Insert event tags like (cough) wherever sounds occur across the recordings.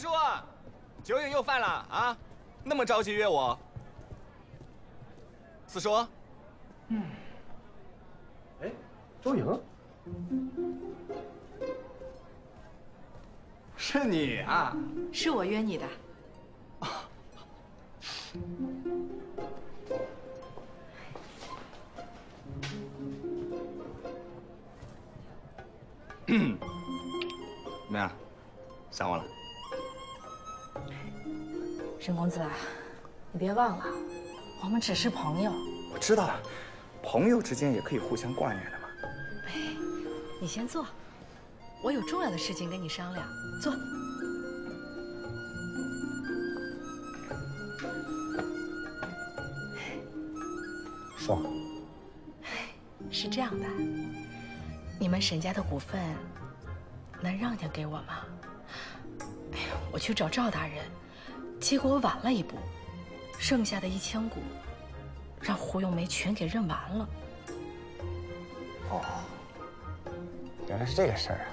叔，酒瘾又犯了啊？那么着急约我？四叔，嗯，哎，周莹，是你啊？是我约你的。(coughs) 怎么样，想我了？沈公子，你别忘了，我们只是朋友。我知道了，朋友之间也可以互相挂念的嘛。哎，你先坐，我有重要的事情跟你商量。坐。说。是这样的，你们沈家的股份能让点给我吗？哎呀，我去找赵大人，结果我晚了一步，剩下的一千股让胡咏梅全给认完了。哦，原来是这个事儿啊！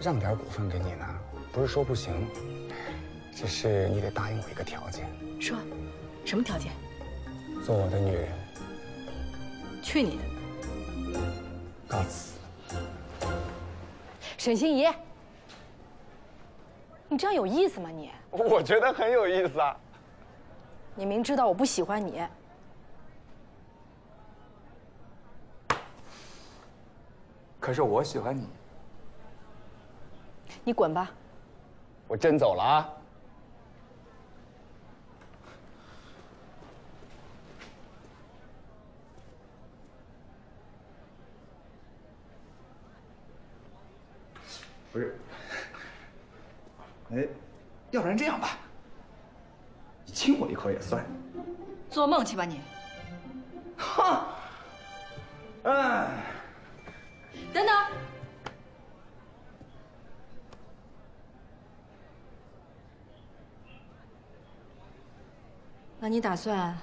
让点股份给你呢，不是说不行，只是你得答应我一个条件。说，什么条件？做我的女人。去你的！告辞。沈心怡，你这样有意思吗？你？(laughs) 我觉得很有意思啊。你明知道我不喜欢你，可是我喜欢你。你滚吧！我真走了啊。不是，哎，要不然这样吧，你亲我一口也算。做梦去吧你！哼！哎，等等，那你打算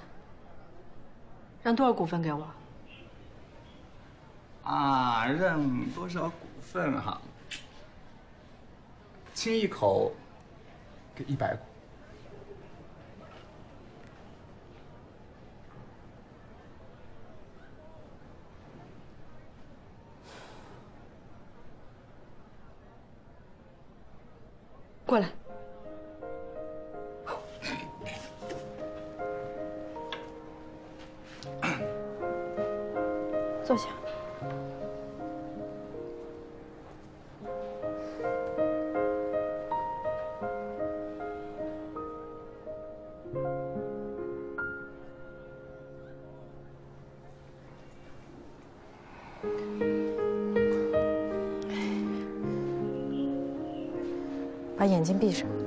让多少股份给我？啊，让多少股份哈？亲一口，给一百股。过来，眼睛闭上。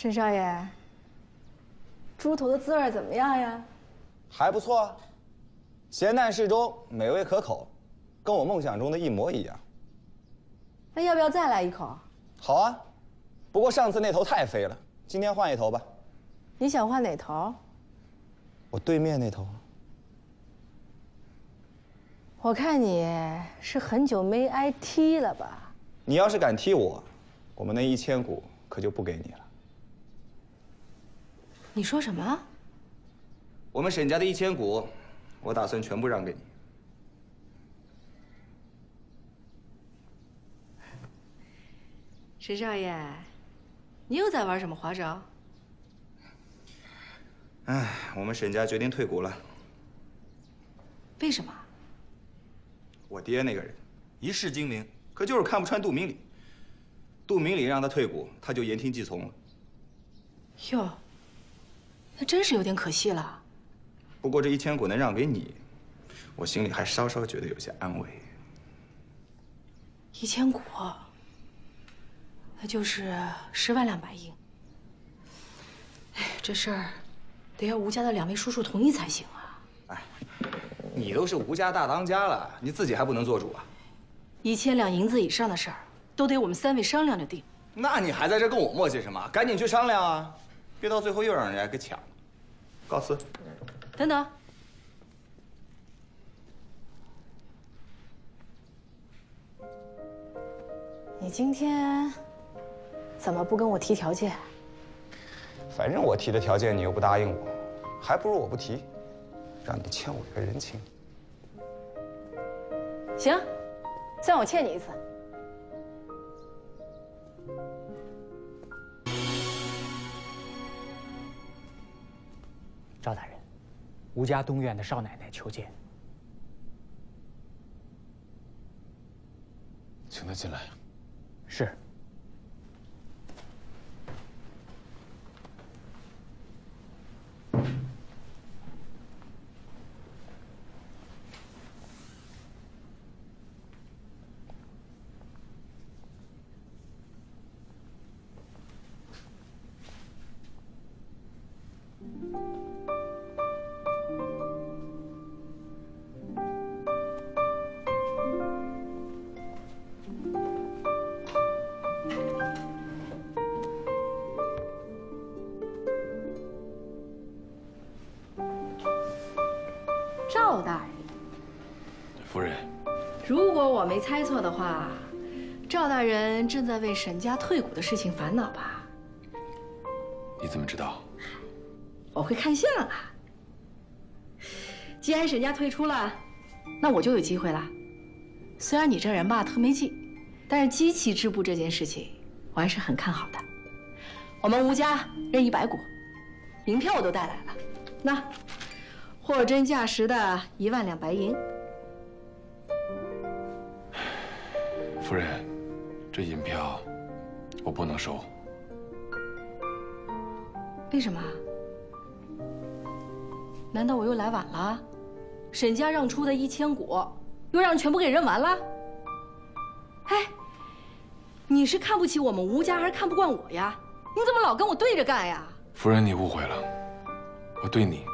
沈少爷，猪头的滋味怎么样呀？还不错，咸淡适中，美味可口，跟我梦想中的一模一样。那要不要再来一口？好啊，不过上次那头太肥了，今天换一头吧。你想换哪头？我对面那头。我看你是很久没挨踢了吧？你要是敢踢我，我们那一千股可就不给你了。你说什么？我们沈家的一千股，我打算全部让给你。沈少爷，你又在玩什么花招？哎，我们沈家决定退股了。为什么？我爹那个人一世精明，可就是看不穿杜明礼。杜明礼让他退股，他就言听计从了。哟，那真是有点可惜了。不过这一千股能让给你，我心里还稍稍觉得有些安慰。一千股，那就是十万两白银。哎，这事儿得要吴家的两位叔叔同意才行啊。哎，你都是吴家大当家了，你自己还不能做主啊？一千两银子以上的事儿，都得我们三位商量着定。那你还在这跟我磨叽什么？赶紧去商量啊！别到最后又让人家给抢了。告辞。等等，你今天怎么不跟我提条件？反正我提的条件你又不答应我，还不如我不提，让你欠我一个人情。行，算我欠你一次。赵大人，吴家东院的少奶奶求见，请她进来。是。没猜错的话，赵大人正在为沈家退股的事情烦恼吧？你怎么知道？我会看相啊。既然沈家退出了，那我就有机会了。虽然你这人吧特没劲，但是机器织布这件事情，我还是很看好的。我们吴家任一百股，银票我都带来了，那货真价实的一万两白银。夫人，这银票我不能收。为什么？难道我又来晚了？沈家让出的一千股，又让全部给认完了？哎，你是看不起我们吴家，还是看不惯我呀？你怎么老跟我对着干呀？夫人，你误会了，我对你，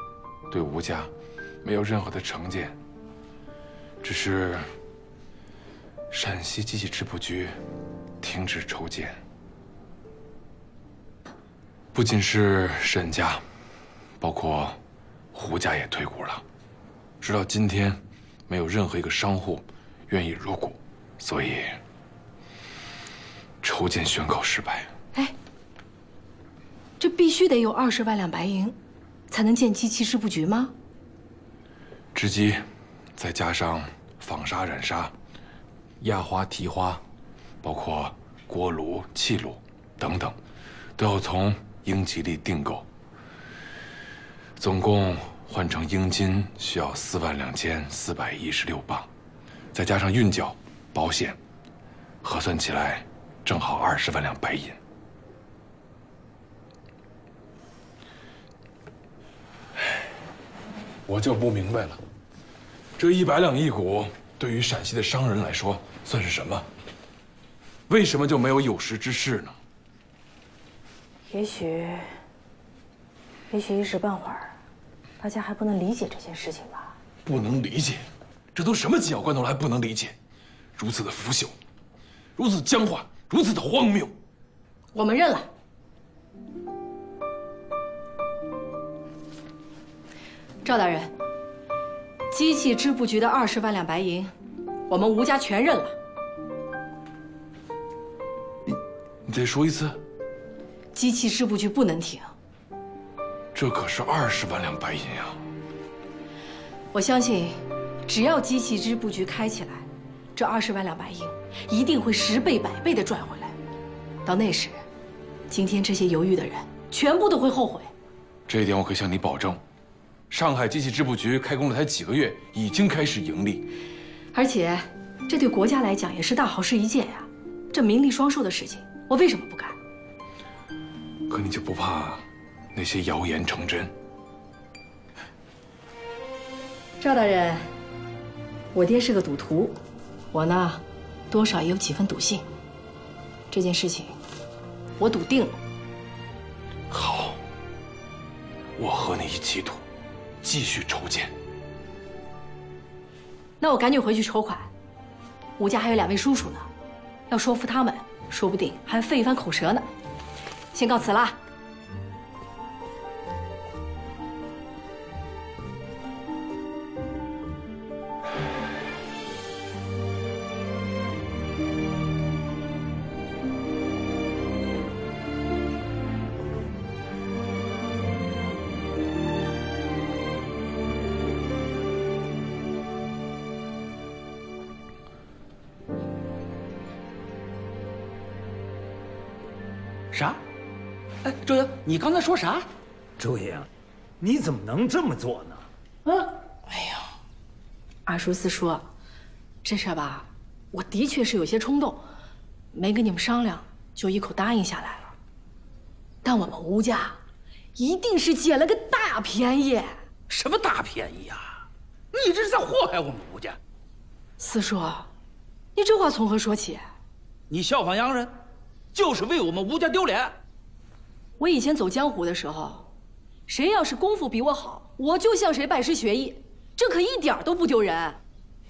对吴家，没有任何的成见。只是陕西机器织布局停止筹建，不仅是沈家，包括胡家也退股了。直到今天，没有任何一个商户愿意入股，所以筹建宣告失败。哎，这必须得有二十万两白银，才能建机器织布局吗？织机，再加上纺纱、染纱、压花、提花，包括锅炉、气炉等等，都要从英吉利订购。总共换成英金需要四万两千四百一十六磅，再加上运缴、保险，核算起来正好二十万两白银。我就不明白了，这一百两一股对于陕西的商人来说算是什么？为什么就没有有识之士呢？也许，也许一时半会儿，大家还不能理解这件事情吧。不能理解，这都什么紧要关头了还不能理解？如此的腐朽，如此僵化，如此的荒谬。我们认了。赵大人，机器织布局的二十万两白银，我们吴家全认了。你你再说一次，机器织布局不能停。这可是二十万两白银啊！我相信，只要机器织布局开起来，这二十万两白银一定会十倍百倍的赚回来。到那时，今天这些犹豫的人全部都会后悔。这一点我可以向你保证。上海机器织布局开工了才几个月，已经开始盈利，而且，这对国家来讲也是大好事一件呀。这名利双收的事情，我为什么不干？可你就不怕那些谣言成真？赵大人，我爹是个赌徒，我呢，多少也有几分赌性。这件事情，我赌定了。好，我和你一起赌，继续筹建。那我赶紧回去筹款。吴家还有两位叔叔呢，要说服他们，说不定还费一番口舌呢。先告辞了。你刚才说啥？周莹，你怎么能这么做呢？啊？哎呀，二叔四叔，这事儿吧，我的确是有些冲动，没跟你们商量就一口答应下来了。但我们吴家一定是捡了个大便宜。什么大便宜呀？你这是在祸害我们吴家。四叔，你这话从何说起？你效仿洋人，就是为我们吴家丢脸。我以前走江湖的时候，谁要是功夫比我好，我就向谁拜师学艺，这可一点都不丢人。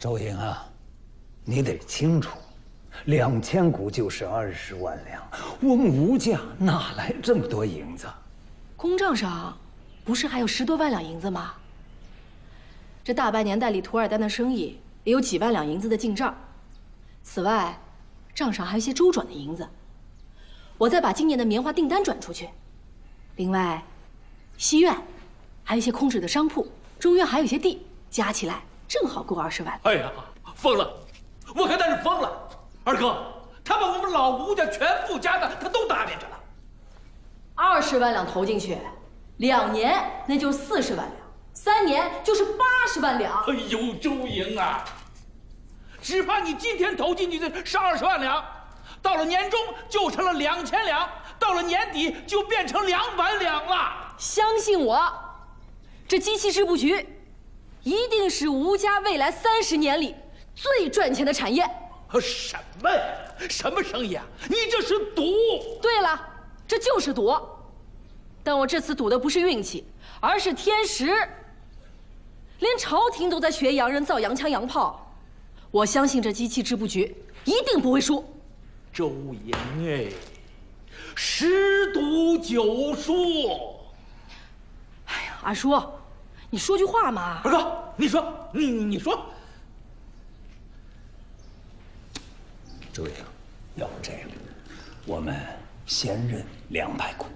周莹啊，你得清楚，两千股就是二十万两，我们吴家哪来这么多银子？公账上不是还有十多万两银子吗？这大半年代理土尔丹的生意也有几万两银子的进账，此外，账上还有一些周转的银子。我再把今年的棉花订单转出去，另外，西苑还有一些空置的商铺，中院还有一些地，加起来正好够二十万。哎呀，疯了！我看他是疯了。二哥，他把我们老吴家全部家当他都搭进去了。二十万两投进去，两年那就是四十万两，三年就是八十万两。哎呦，周莹啊，只怕你今天投进去的是二十万两。到了年终就成了两千两，到了年底就变成两百两了。相信我，这机器织布局一定是吴家未来三十年里最赚钱的产业。什么呀？什么生意啊？你这是赌！对了，这就是赌。但我这次赌的不是运气，而是天时。连朝廷都在学洋人造洋枪洋炮，我相信这机器织布局一定不会输。周莹哎，十赌九输。哎呀，二叔，你说句话嘛！二哥，你说，你你你说。周莹，要不这样，我们先认两百股。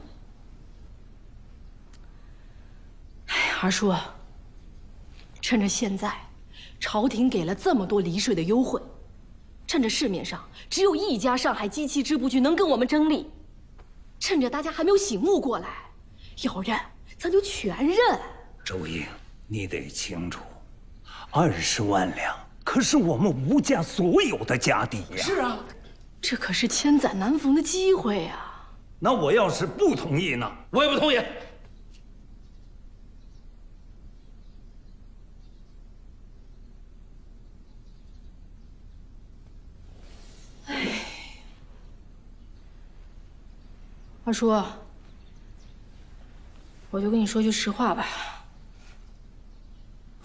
哎呀，二叔，趁着现在朝廷给了这么多离税的优惠。趁着市面上只有一家上海机器织布局能跟我们争利，趁着大家还没有醒悟过来，要认咱就全认。周英，你得清楚，二十万两可是我们吴家所有的家底呀！是啊，这可是千载难逢的机会啊！那我要是不同意呢？我也不同意。二叔，我就跟你说句实话吧，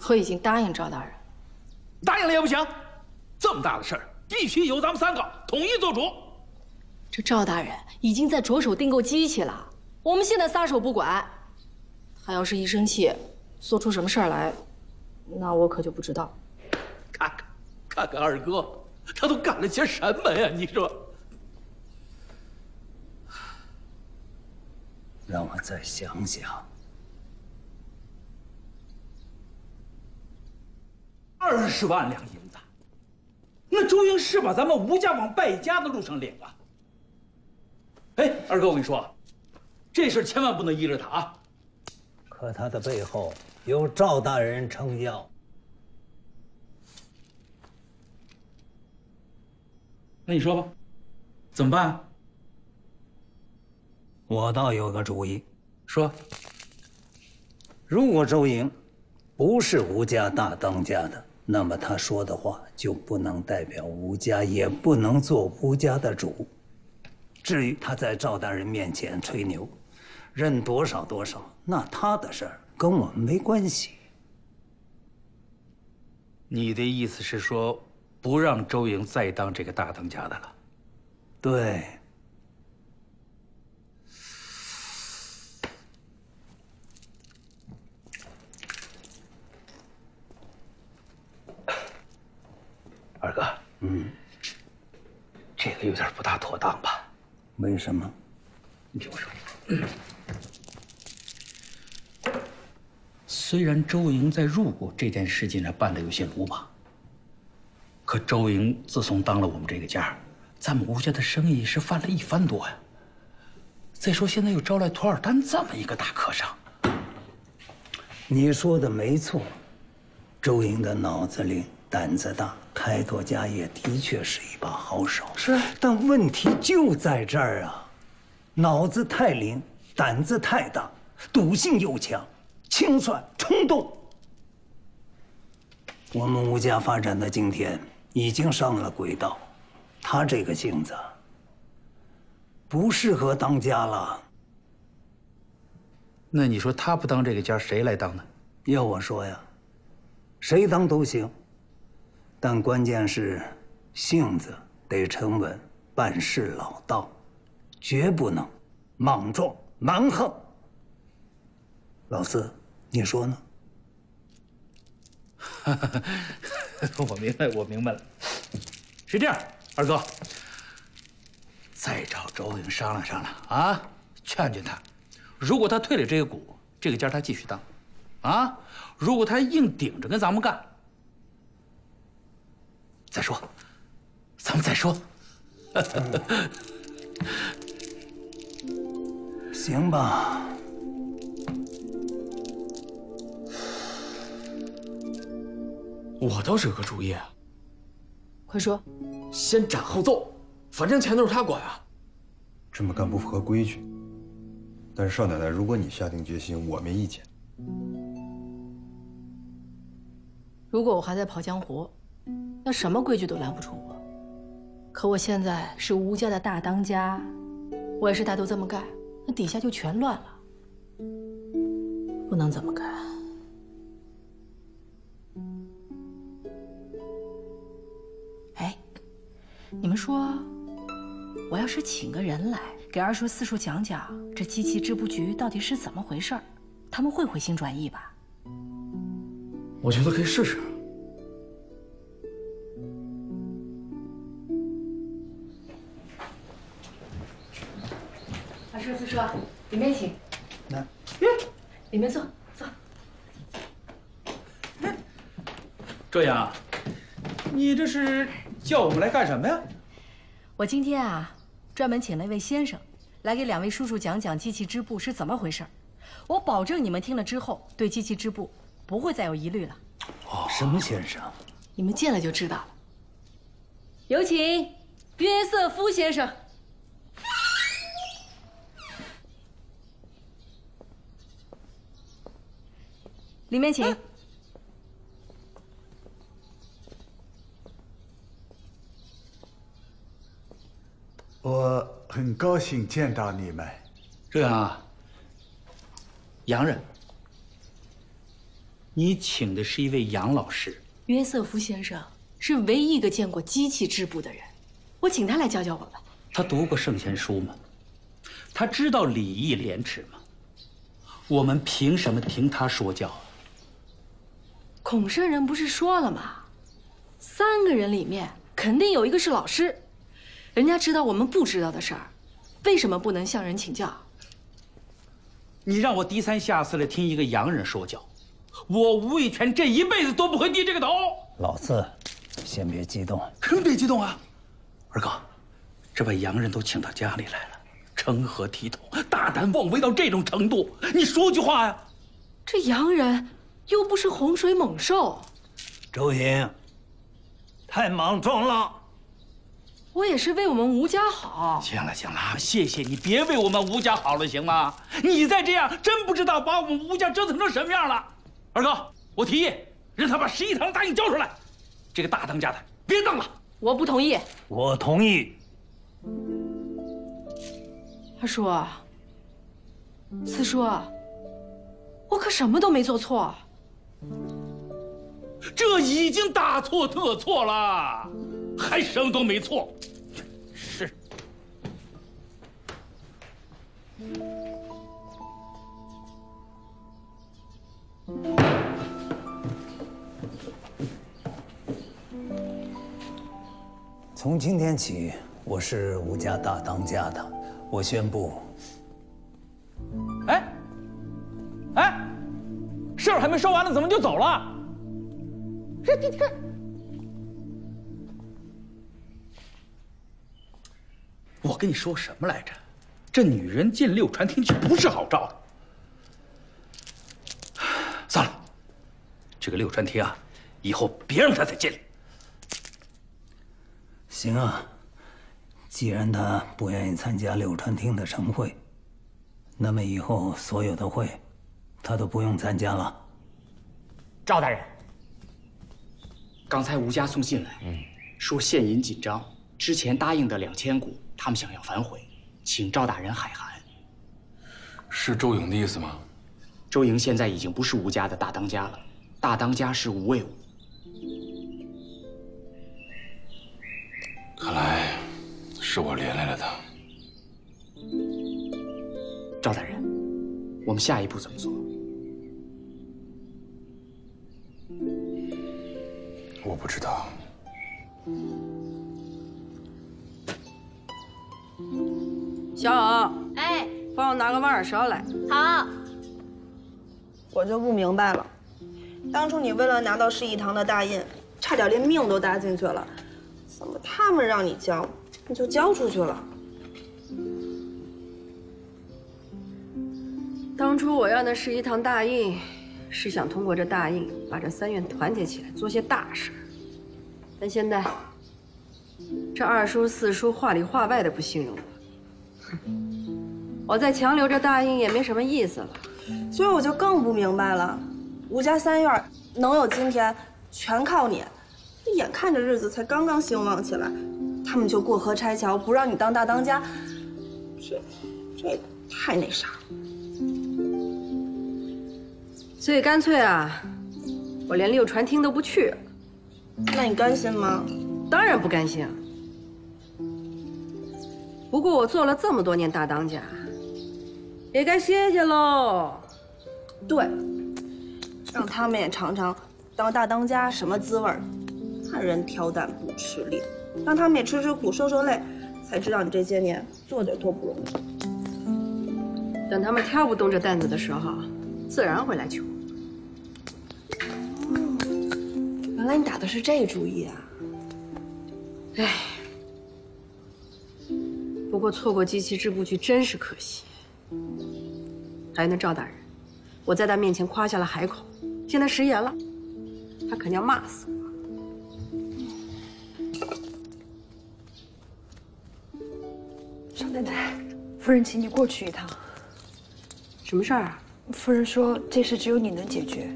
我已经答应赵大人。答应了也不行，这么大的事儿，必须由咱们三个统一做主。这赵大人已经在着手订购机器了，我们现在撒手不管，他要是一生气，做出什么事儿来，那我可就不知道。看看，看看二哥，他都干了些什么呀？你说。让我再想想。二十万两银子，那周英是把咱们吴家往败家的路上领了。哎，二哥，我跟你说，这事千万不能依着他啊！可他的背后有赵大人撑腰。那你说吧，怎么办？我倒有个主意，说，如果周莹不是吴家大当家的，那么他说的话就不能代表吴家，也不能做吴家的主。至于他在赵大人面前吹牛，认多少多少，那他的事儿跟我们没关系。你的意思是说，不让周莹再当这个大当家的了？对，嗯，这个有点不大妥当吧？为什么？你听我说，虽然周莹在入股这件事情上办的有些鲁莽，可周莹自从当了我们这个家，咱们吴家的生意是翻了一番多呀。再说现在又招来托尔丹这么一个大客商，你说的没错，周莹的脑子灵，胆子大，开拓家业的确是一把好手。是，但问题就在这儿啊，脑子太灵，胆子太大，赌性又强，清算冲动。我们吴家发展到今天，已经上了轨道，他这个性子不适合当家了。那你说他不当这个家，谁来当呢？要我说呀，谁当都行，但关键是性子得沉稳，办事老道，绝不能莽撞蛮横。老四，你说呢？(laughs) 我明白，我明白了。是这样，二哥，再找周颖商量商量啊，劝劝他。如果他退了这个股，这个家他继续当，啊，如果他硬顶着跟咱们干，再说，咱们再说。(laughs) 行吧，我倒是有个主意啊，快说。先斩后奏，反正钱都是他管啊。这么干不符合规矩。但是少奶奶，如果你下定决心，我没意见。如果我还在跑江湖，那什么规矩都拦不住我。可我现在是吴家的大当家，我也是带头这么干，那底下就全乱了。不能这么干。哎，你们说，我要是请个人来，给二叔四叔讲讲这机器织布局到底是怎么回事，他们会回心转意吧？我觉得可以试试。叔四叔，里面请。来，里面坐坐。周阳，你这是叫我们来干什么呀？我今天啊，专门请了一位先生，来给两位叔叔讲讲机器织布是怎么回事我保证你们听了之后，对机器织布不会再有疑虑了。哦，什么先生？你们见了就知道了。有请约瑟夫先生。里面请。我很高兴见到你们。这样啊，洋人，你请的是一位杨老师。约瑟夫先生是唯一一个见过机器织布的人，我请他来教教我吧。他读过圣贤书吗？他知道礼义廉耻吗？我们凭什么听他说教啊？孔圣人不是说了吗？三个人里面肯定有一个是老师，人家知道我们不知道的事儿，为什么不能向人请教？你让我低三下四的听一个洋人说教，我吴卫全这一辈子都不会低这个头。老四，先别激动。什么别激动啊，二哥，这把洋人都请到家里来了，成何体统？大胆妄为到这种程度，你说句话呀！这洋人又不是洪水猛兽，周莹，太莽撞了。我也是为我们吴家好。行了行了，谢谢你，别为我们吴家好了，行吗？你再这样，真不知道把我们吴家折腾成什么样了。二哥，我提议让他把十一堂大印交出来，这个大当家的别当了。我不同意。我同意。二叔，四叔，我可什么都没做错。这已经大错特错了，还什么都没错。是。从今天起，我是吴家大当家的。我宣布。哎，哎，事儿还没说完呢，怎么就走了？这这这。我跟你说什么来着？这女人进六传厅就不是好兆头。算了，这个六传厅啊，以后别让她再进来。行啊，既然她不愿意参加六传厅的晨会，那么以后所有的会，她都不用参加了。赵大人，刚才吴家送信来，说现银紧张，之前答应的两千股，他们想要反悔，请赵大人海涵。是周颖的意思吗？周莹现在已经不是吴家的大当家了，大当家是吴卫武。看来是我连累了他。赵大人，我们下一步怎么做？我不知道。小颖，哎，帮我拿个挖耳勺来。好。我就不明白了，当初你为了拿到市一堂的大印，差点连命都搭进去了，怎么他们让你交，你就交出去了？当初我要那十一堂大印，是想通过这大印把这三院团结起来，做些大事。但现在，这二叔四叔话里话外的不信任我，我再强留这大印也没什么意思了。所以我就更不明白了，吴家三院能有今天，全靠你。眼看着日子才刚刚兴旺起来，他们就过河拆桥，不让你当大当家，这这也太那啥了。所以干脆啊，我连六传厅都不去。那你甘心吗？当然不甘心啊。不过我做了这么多年大当家。也该歇歇喽。对，让他们也尝尝当大当家什么滋味儿，看人挑担不吃力，让他们也吃吃苦、受受累，才知道你这些年做的有多不容易。等他们挑不动这担子的时候，自然会来求。原来你打的是这主意啊！哎，不过错过机器织布局真是可惜。还有那赵大人，我在他面前夸下了海口，现在食言了，他肯定要骂死我。少奶奶，夫人请你过去一趟。什么事儿啊？夫人说这事只有你能解决。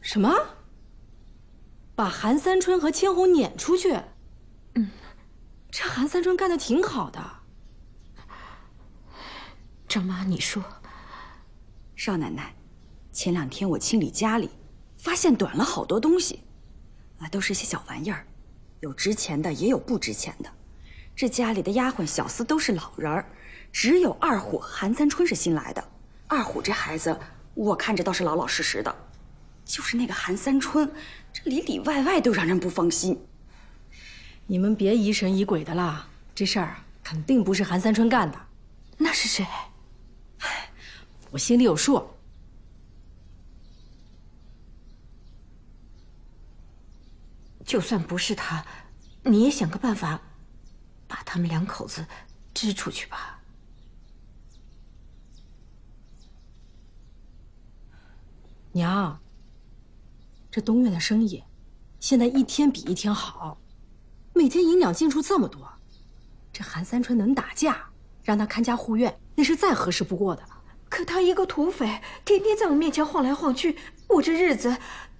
什么？把韩三春和千红撵出去？嗯，这韩三春干的挺好的。张妈，你说，少奶奶，前两天我清理家里，发现短了好多东西，啊，都是些小玩意儿，有值钱的，也有不值钱的。这家里的丫鬟小厮都是老人儿，只有二虎韩三春是新来的。二虎这孩子，我看着倒是老老实实的。就是那个韩三春，这里里外外都让人不放心。你们别疑神疑鬼的啦，这事儿肯定不是韩三春干的。那是谁？我心里有数。就算不是他，你也想个办法，把他们两口子支出去吧。娘，这东院的生意现在一天比一天好，每天银两进出这么多，这韩三春能打架，让他看家护院，那是再合适不过的了。可他一个土匪，天天在我面前晃来晃去，我这日子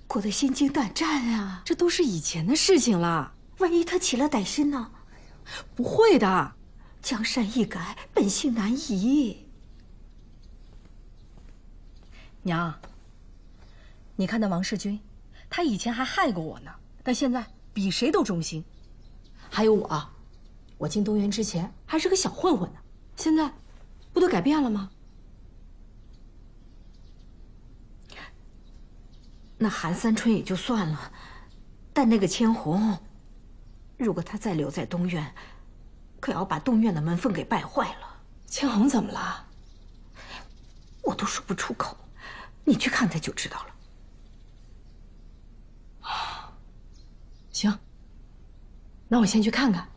过得心惊胆战啊！这都是以前的事情了，万一他起了歹心呢？不会的，江山易改，本性难移。娘，你看那王世军，他以前还害过我呢，但现在比谁都忠心。还有我，我进东园之前还是个小混混呢，现在不都改变了吗？那韩三春也就算了，但那个千红，如果他再留在东院，可要把东院的门缝给败坏了。千红怎么了？我都说不出口，你去看看就知道了。(sighs) 行，那我先去看看。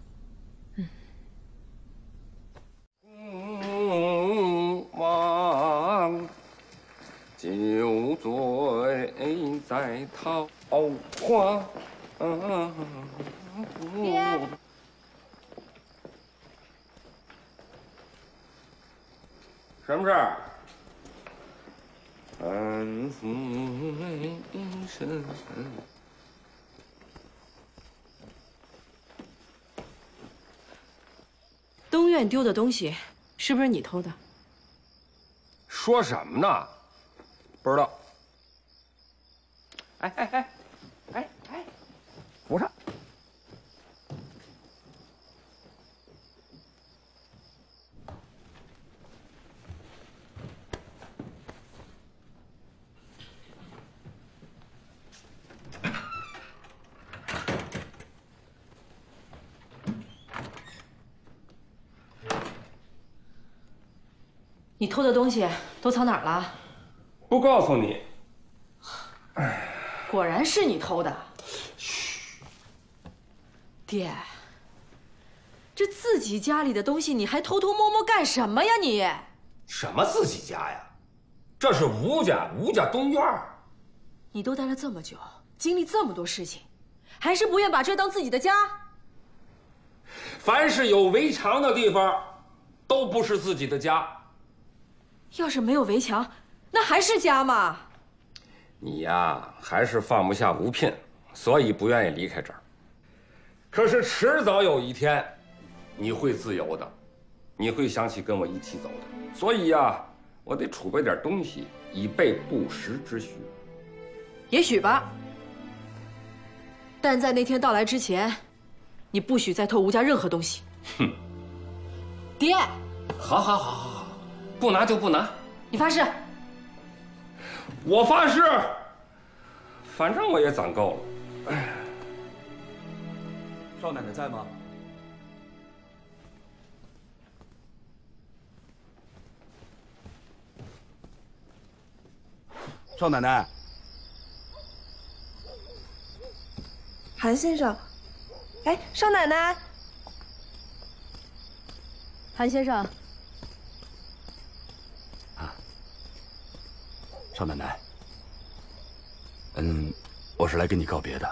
嗯，王酒醉在桃花。爹，什么事儿？安抚眉深。东院丢的东西，是不是你偷的？说什么呢？不知道。哎哎哎，哎哎，不是。你偷的东西都藏哪儿了？不告诉你。果然是你偷的。嘘，爹，这自己家里的东西你还偷偷摸摸干什么呀你？什么自己家呀？这是吴家，吴家东院。你都待了这么久，经历这么多事情，还是不愿把这当自己的家？凡是有围墙的地方，都不是自己的家。要是没有围墙，那还是家吗？你呀，还是放不下吴聘，所以不愿意离开这儿。可是迟早有一天，你会自由的，你会想起跟我一起走的。所以呀，我得储备点东西，以备不时之需。也许吧，但在那天到来之前，你不许再偷吴家任何东西。哼，爹，好好好好好，不拿就不拿。你发誓。我发誓，反正我也攒够了。哎，少奶奶在吗？少奶奶，韩先生，哎，少奶奶，韩先生。少奶奶，嗯，我是来跟你告别的。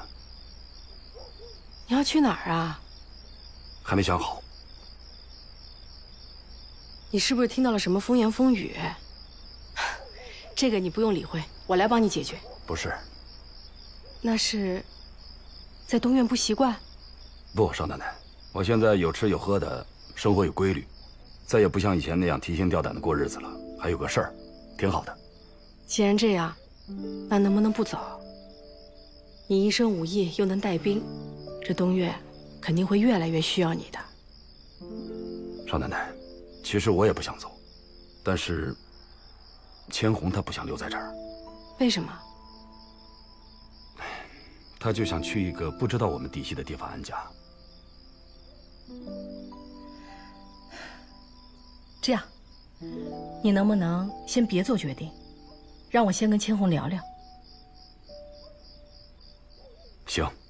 你要去哪儿啊？还没想好。你是不是听到了什么风言风语？(laughs) 这个你不用理会，我来帮你解决。不是。那是在东院不习惯？不，少奶奶，我现在有吃有喝的，生活有规律，再也不像以前那样提心吊胆的过日子了。还有个事儿，挺好的。既然这样，那能不能不走？你一身武艺又能带兵，这东岳肯定会越来越需要你的。少奶奶，其实我也不想走，但是千红她不想留在这儿。为什么？她就想去一个不知道我们底细的地方安家。这样，你能不能先别做决定，让我先跟千红聊聊？行。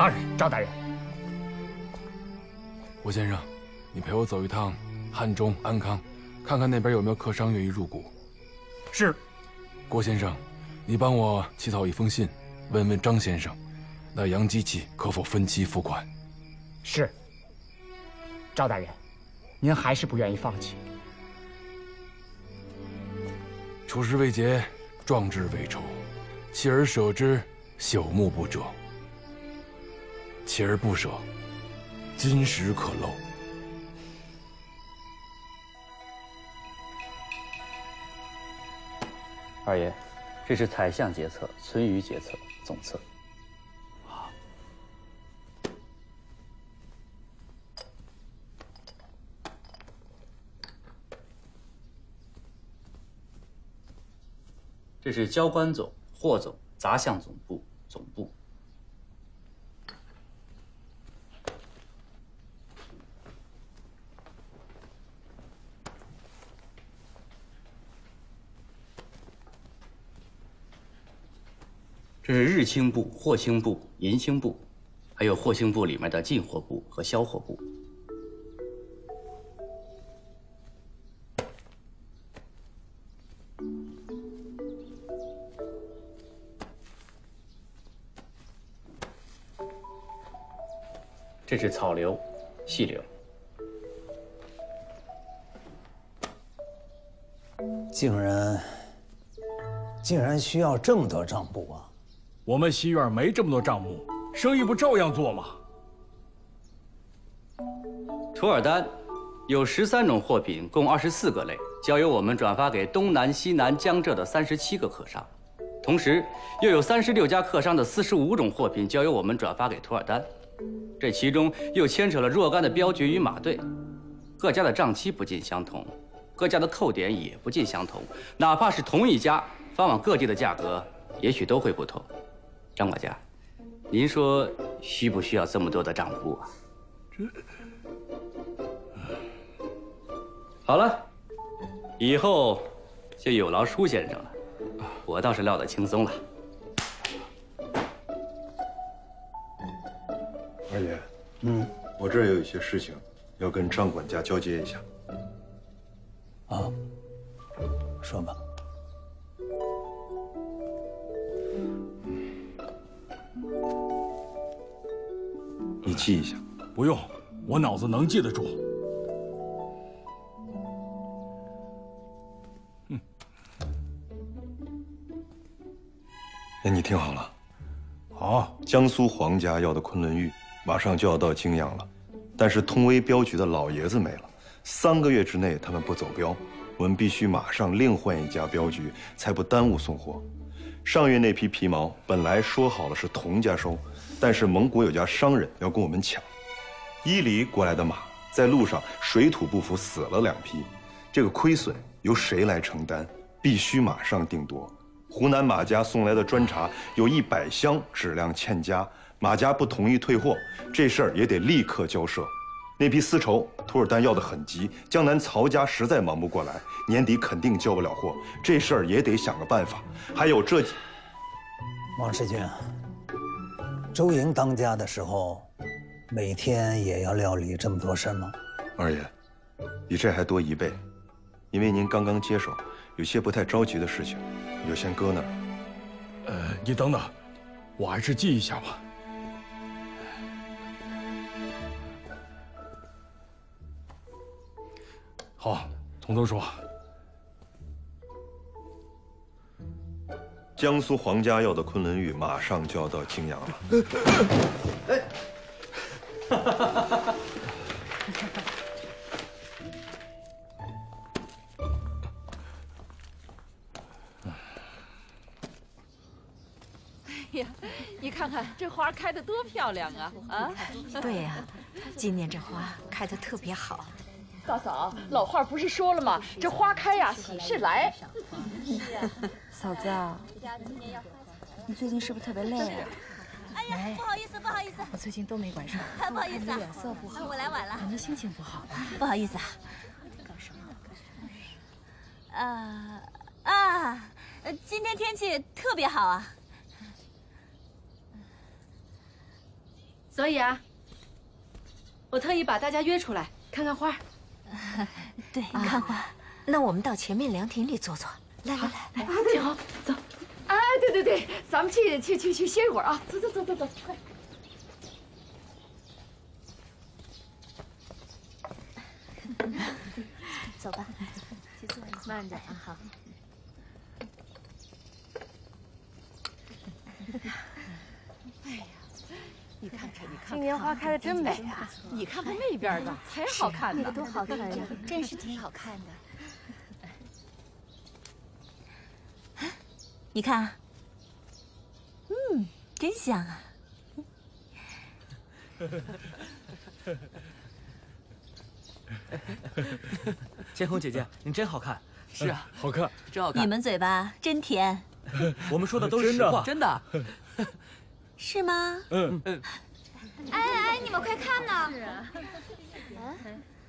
大人，赵大人，吴先生，你陪我走一趟汉中安康，看看那边有没有客商愿意入股。是。郭先生，你帮我起草一封信，问问张先生，那洋机器可否分期付款？是。赵大人，您还是不愿意放弃。出师未捷，壮志未酬，锲而舍之，朽木不折。锲而不舍，金石可镂。二爷，这是彩象决策、存余决策总册。这是交关总、霍总、杂项总部总部。这是日清部、货清部、银星部，还有货清部里面的进货部和销货部。这是草流、细流。竟然，竟然需要这么多账簿啊！我们西院没这么多账目，生意不照样做吗？土尔丹有十三种货品，共二十四个类，交由我们转发给东南、西南、江浙的三十七个客商，同时又有三十六家客商的四十五种货品，交由我们转发给土尔丹。这其中又牵扯了若干的镖局与马队，各家的账期不尽相同，各家的扣点也不尽相同，哪怕是同一家发往各地的价格，也许都会不同。张管家，您说需不需要这么多的账户啊？这……好了，以后就有劳舒先生了，我倒是料得轻松了。二爷，嗯，我这儿有一些事情要跟张管家交接一下。啊，说吧。你记一下。不用，我脑子能记得住。嗯那你听好了。好，江苏皇家要的昆仑玉马上就要到泾阳了，但是通威镖局的老爷子没了，三个月之内他们不走镖，我们必须马上另换一家镖局，才不耽误送货。上月那批皮毛本来说好了是佟家收，但是蒙古有家商人要跟我们抢。伊犁过来的马在路上水土不服死了两匹，这个亏损由谁来承担？必须马上定夺。湖南马家送来的砖茶有一百箱质量欠佳，马家不同意退货，这事儿也得立刻交涉。那批丝绸，图尔丹要的很急，江南曹家实在忙不过来，年底肯定交不了货，这事儿也得想个办法。还有这几，王世军，周莹当家的时候，每天也要料理这么多事吗？二爷，比这还多一倍，因为您刚刚接手，有些不太着急的事情。你就先搁那儿。呃，你等等，我还是记一下吧。好，从头说。江苏皇家要的昆仑玉马上就要到泾阳了。哎呀，你看看这花开的多漂亮啊！啊，对呀、今年这花开的特别好。大嫂，老话不是说了吗？这花开呀，喜事来。嫂子啊，你最近是不是特别累啊？哎呀，不好意思，不好意思，我最近都没管上，(laughs) 不好意思啊，脸色不好，我来晚了，可能心情不好吧。不好意思啊。啊啊，呃今天天气特别好啊。所以啊，我特意把大家约出来看看花。(laughs) 对，看花。那我们到前面凉亭里坐坐。来来来，啊，挺好，走。哎，对对对，咱们去去去去歇一会儿啊！走走走走走，快。(laughs) 走吧，去坐一慢点啊，好。(laughs) 你看看，你看，今年花开的真美啊！你看看那边的，才好看呢。那个多好看呀，(laughs) 真是挺好看的。(laughs) 你看啊，嗯，真香啊！(laughs) 千红姐姐，你真好看。是啊，好看，真好看。你们嘴巴真甜，我们说的都是实话，真的。是吗？嗯嗯。哎哎，你们快看呐！是啊。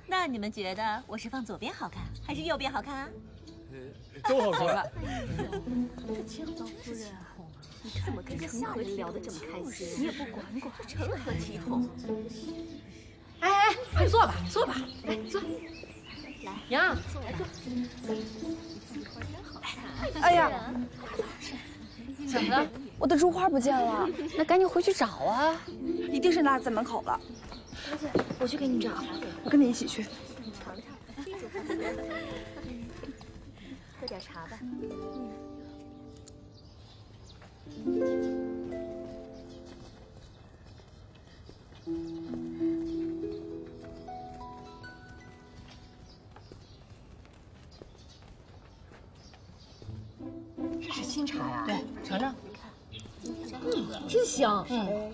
那你们觉得我是放左边好看，还是右边好看啊？都好看。这千红夫人，你怎么跟这下人聊得这么开心？你也不管管，成何体统？哎哎，快坐吧，坐吧，来坐。来，娘，来坐。哎呀，怎么了？我的珠花不见了，那赶紧回去找啊！一定是落在门口了。小姐我去给你找。我跟你一起去。喝点茶吧。嗯。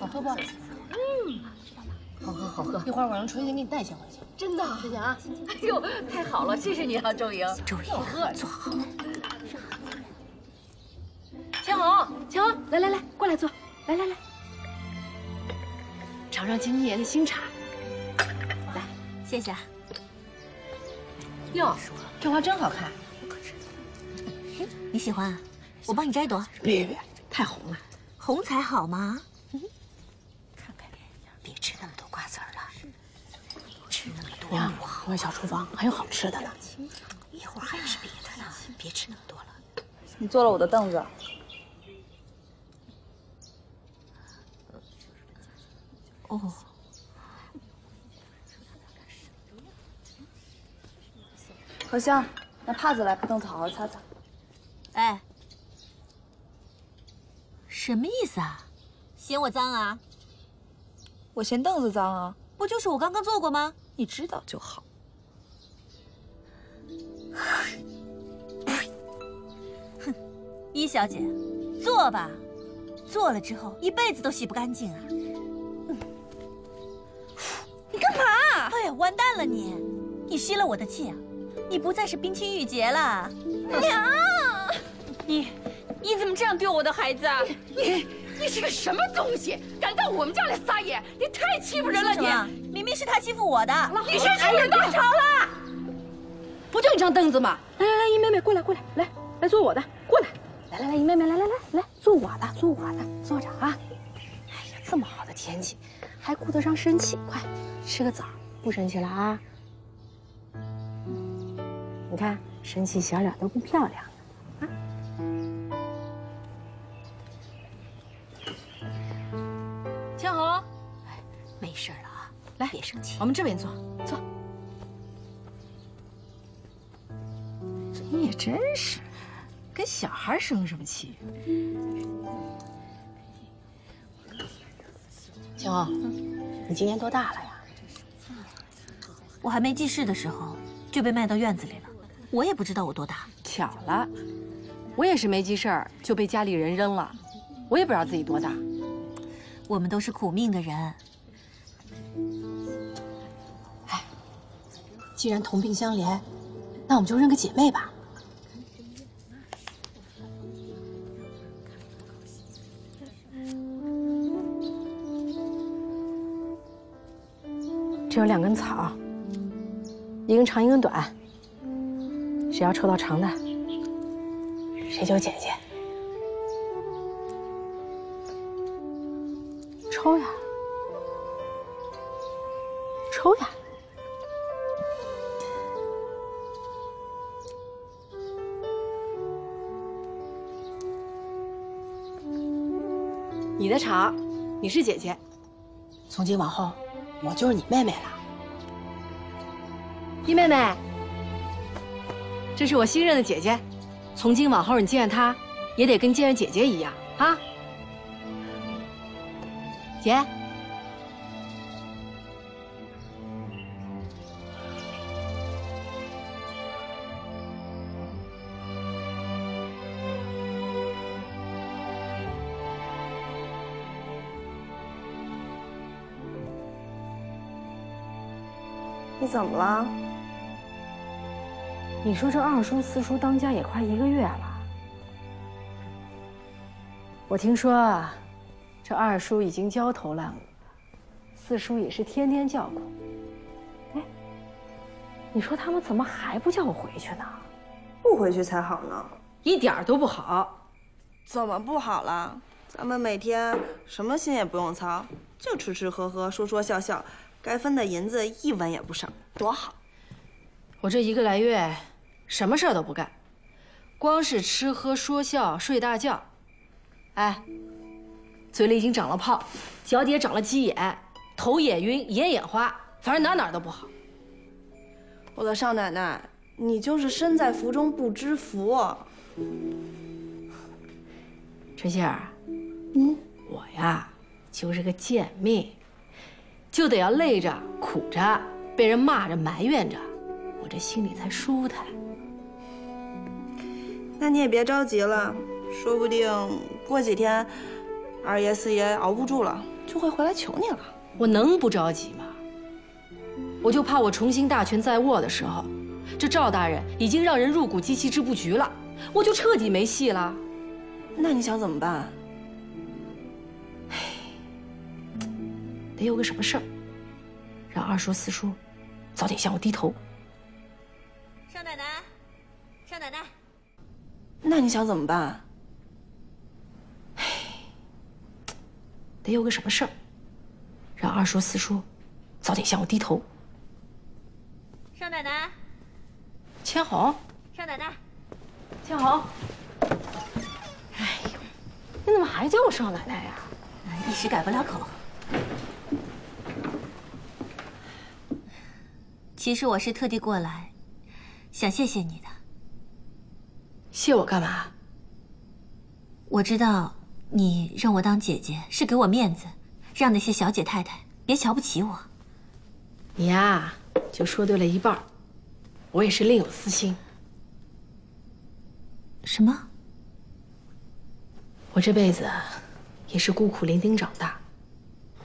好喝不？嗯，好喝好喝。一会儿我让春英给你带些回去。真的？谢谢啊。哎呦，太好了，谢谢你啊，周莹。周莹，坐好。千红，千红，来来来，过来坐。来来来，尝尝今年的新茶。来，谢谢。哟，这花真好看。(laughs) 你喜欢啊？我帮你摘一朵。别别，太红了。红才好吗？看看，别吃那么多瓜子了，吃那么多娘不好。我小厨房还有好吃的呢。一会儿还吃别的呢，别吃那么多了。你坐了我的凳子。哦。何香，拿帕子来，把凳子好好擦擦。哎，什么意思啊？嫌我脏啊？我嫌凳子脏啊？不就是我刚刚坐过吗？你知道就好。哼，一小姐，坐吧。坐了之后一辈子都洗不干净啊！你干嘛？哎呀，完蛋了你！你吸了我的气啊！你不再是冰清玉洁了。娘，你你怎么这样对我的孩子啊？你你是个什么东西？敢到我们家来撒野？你太欺负人了！你明明是他欺负我的，你是出人多少了？不就一张凳子吗？来来来，姨妹妹过来过来，来来坐我的，过来。来来来，姨妹妹来来来来坐我的，坐我的，坐着啊！哎呀，这么好的天气，还顾得上生气？快吃个枣，不生气了啊！你看，生气小脸都不漂亮没事了啊，来，别生气。我们这边坐，坐。你也真是，跟小孩生什么气？青红，你今年多大了呀？我还没记事的时候就被卖到院子里了，我也不知道我多大。巧了，我也是没记事儿就被家里人扔了，我也不知道自己多大。我们都是苦命的人。既然同病相怜，那我们就认个姐妹吧。这有两根草，一根长一根短。谁要抽到长的，谁就姐姐。抽呀，你是姐姐。从今往后，我就是你妹妹了。一妹妹，这是我新认的姐姐。从今往后，你见她也得跟见着姐姐一样啊。姐，怎么了？你说这二叔、四叔当家也快一个月了，我听说啊，这二叔已经焦头烂额，四叔也是天天叫苦。哎，你说他们怎么还不叫我回去呢？不回去才好呢，一点儿都不好。怎么不好了？咱们每天什么心也不用操，就吃吃喝喝，说说笑笑，该分的银子一文也不少，多好。我这一个来月，什么事儿都不干，光是吃喝说笑睡大觉。哎，嘴里已经长了泡，脚底也长了鸡眼，头也晕，眼也花，反正哪哪都不好。我的少奶奶，你就是身在福中不知福。春杏儿，嗯，我呀就是个贱命，就得要累着苦着，被人骂着埋怨着，我这心里才舒坦。那你也别着急了，说不定过几天，二爷四爷熬不住了，就会回来求你了。我能不着急吗？我就怕我重新大权在握的时候，这赵大人已经让人入股机器织布局了，我就彻底没戏了。那你想怎么办？得有个什么事儿，让二叔四叔早点向我低头。少奶奶，少奶奶，那你想怎么办？得有个什么事儿，让二叔四叔早点向我低头。少奶奶，千红，少奶奶，千红，哎呦，你怎么还叫我少奶奶呀？一时改不了口。其实我是特地过来，想谢谢你的。谢我干嘛？我知道你认我当姐姐是给我面子，让那些小姐太太别瞧不起我。你呀，就说对了一半我也是另有私心。什么？我这辈子也是孤苦伶仃长大，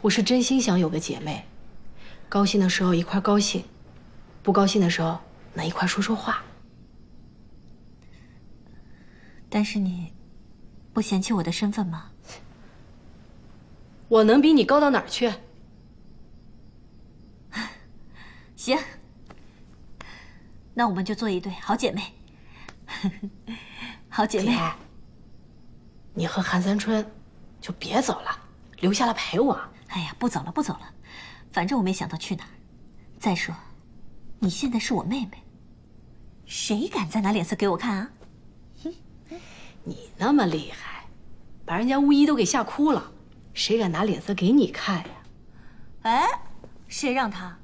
我是真心想有个姐妹，高兴的时候一块高兴，不高兴的时候能一块说说话。但是你不嫌弃我的身份吗？我能比你高到哪儿去？行，那我们就做一对好姐妹。(laughs) 好姐妹，你和韩三春就别走了，留下来陪我。哎呀，不走了，不走了，反正我没想到去哪儿。再说，你现在是我妹妹，谁敢再拿脸色给我看啊？你那么厉害，把人家巫医都给吓哭了，谁敢拿脸色给你看呀？哎，谁让他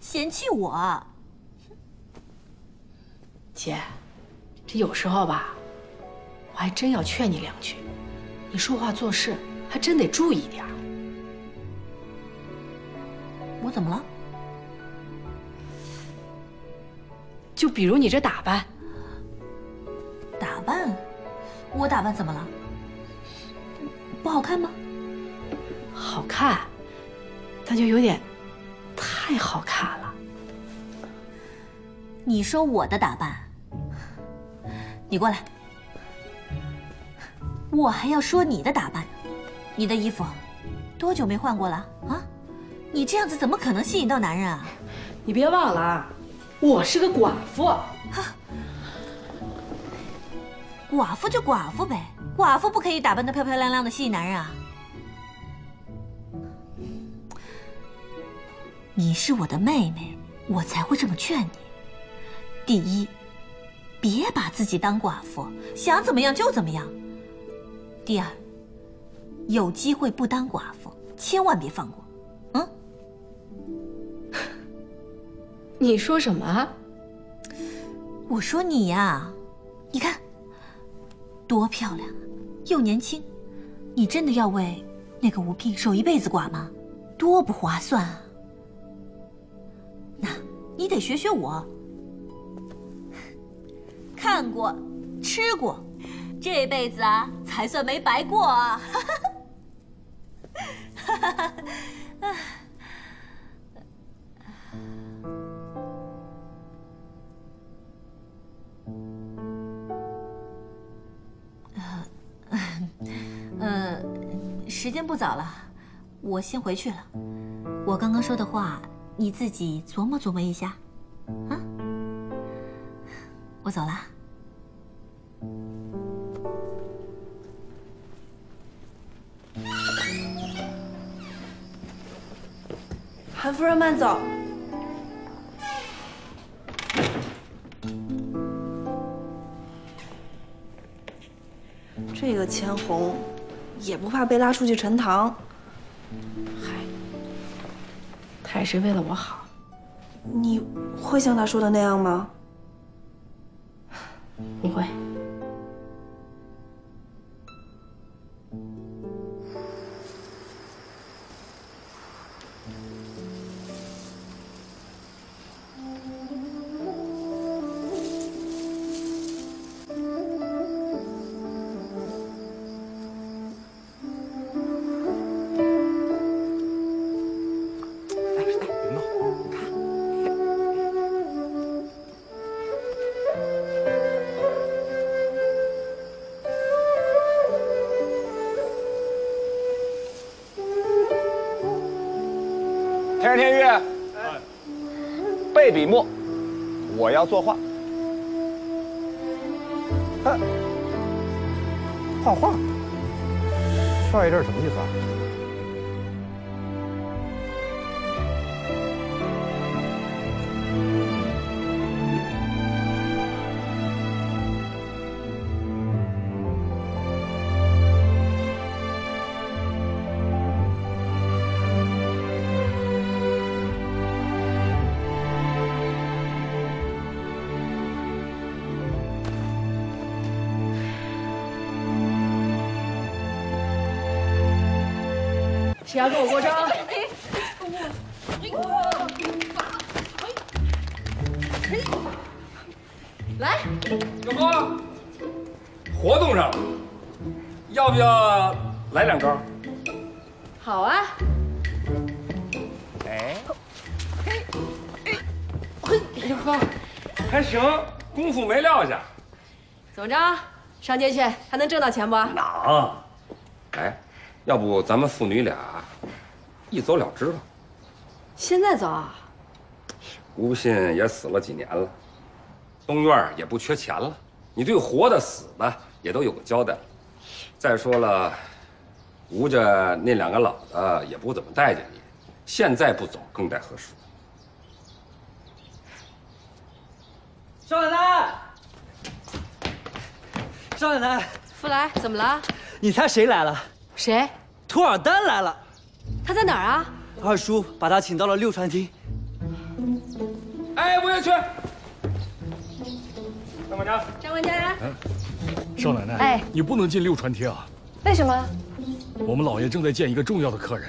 嫌弃我？姐，这有时候吧，我还真要劝你两句，你说话做事还真得注意点儿。我怎么了？就比如你这打扮，打扮？我打扮怎么了？不好看吗？好看，但就有点太好看了。你说我的打扮，你过来。我还要说你的打扮呢，你的衣服多久没换过了啊？你这样子怎么可能吸引到男人啊？你别忘了啊，我是个寡妇。寡妇就寡妇呗，寡妇不可以打扮的漂漂亮亮的吸引男人啊？你是我的妹妹，我才会这么劝你。第一，别把自己当寡妇，想怎么样就怎么样。第二，有机会不当寡妇，千万别放过。嗯？你说什么？我说你呀，你看，多漂亮，又年轻，你真的要为那个吴聘守一辈子寡吗？多不划算啊！那你得学学我，看过，吃过，这辈子啊才算没白过啊！呃，(laughs) 时间不早了，我先回去了。我刚刚说的话，你自己琢磨琢磨一下，啊？我走了。韩夫人慢走。这个千红，也不怕被拉出去陈塘。嗨他也是为了我好。你会像他说的那样吗？不会。笔墨，我要作画。哎，画画，少爷这是什么上街去还能挣到钱不？能。哎，要不咱们父女俩一走了之吧？现在走啊？吴信也死了几年了，东院也不缺钱了，你对活的死的也都有个交代了。再说了，吴家那两个老的也不怎么待见你，现在不走更待何时？少奶奶，少奶奶，福来，怎么了？你猜谁来了？谁？图尔丹来了。他在哪儿啊？二叔把他请到了六传厅。哎，我也去。张管家，张管家，少奶奶，哎你不能进六传厅啊！为什么？我们老爷正在见一个重要的客人，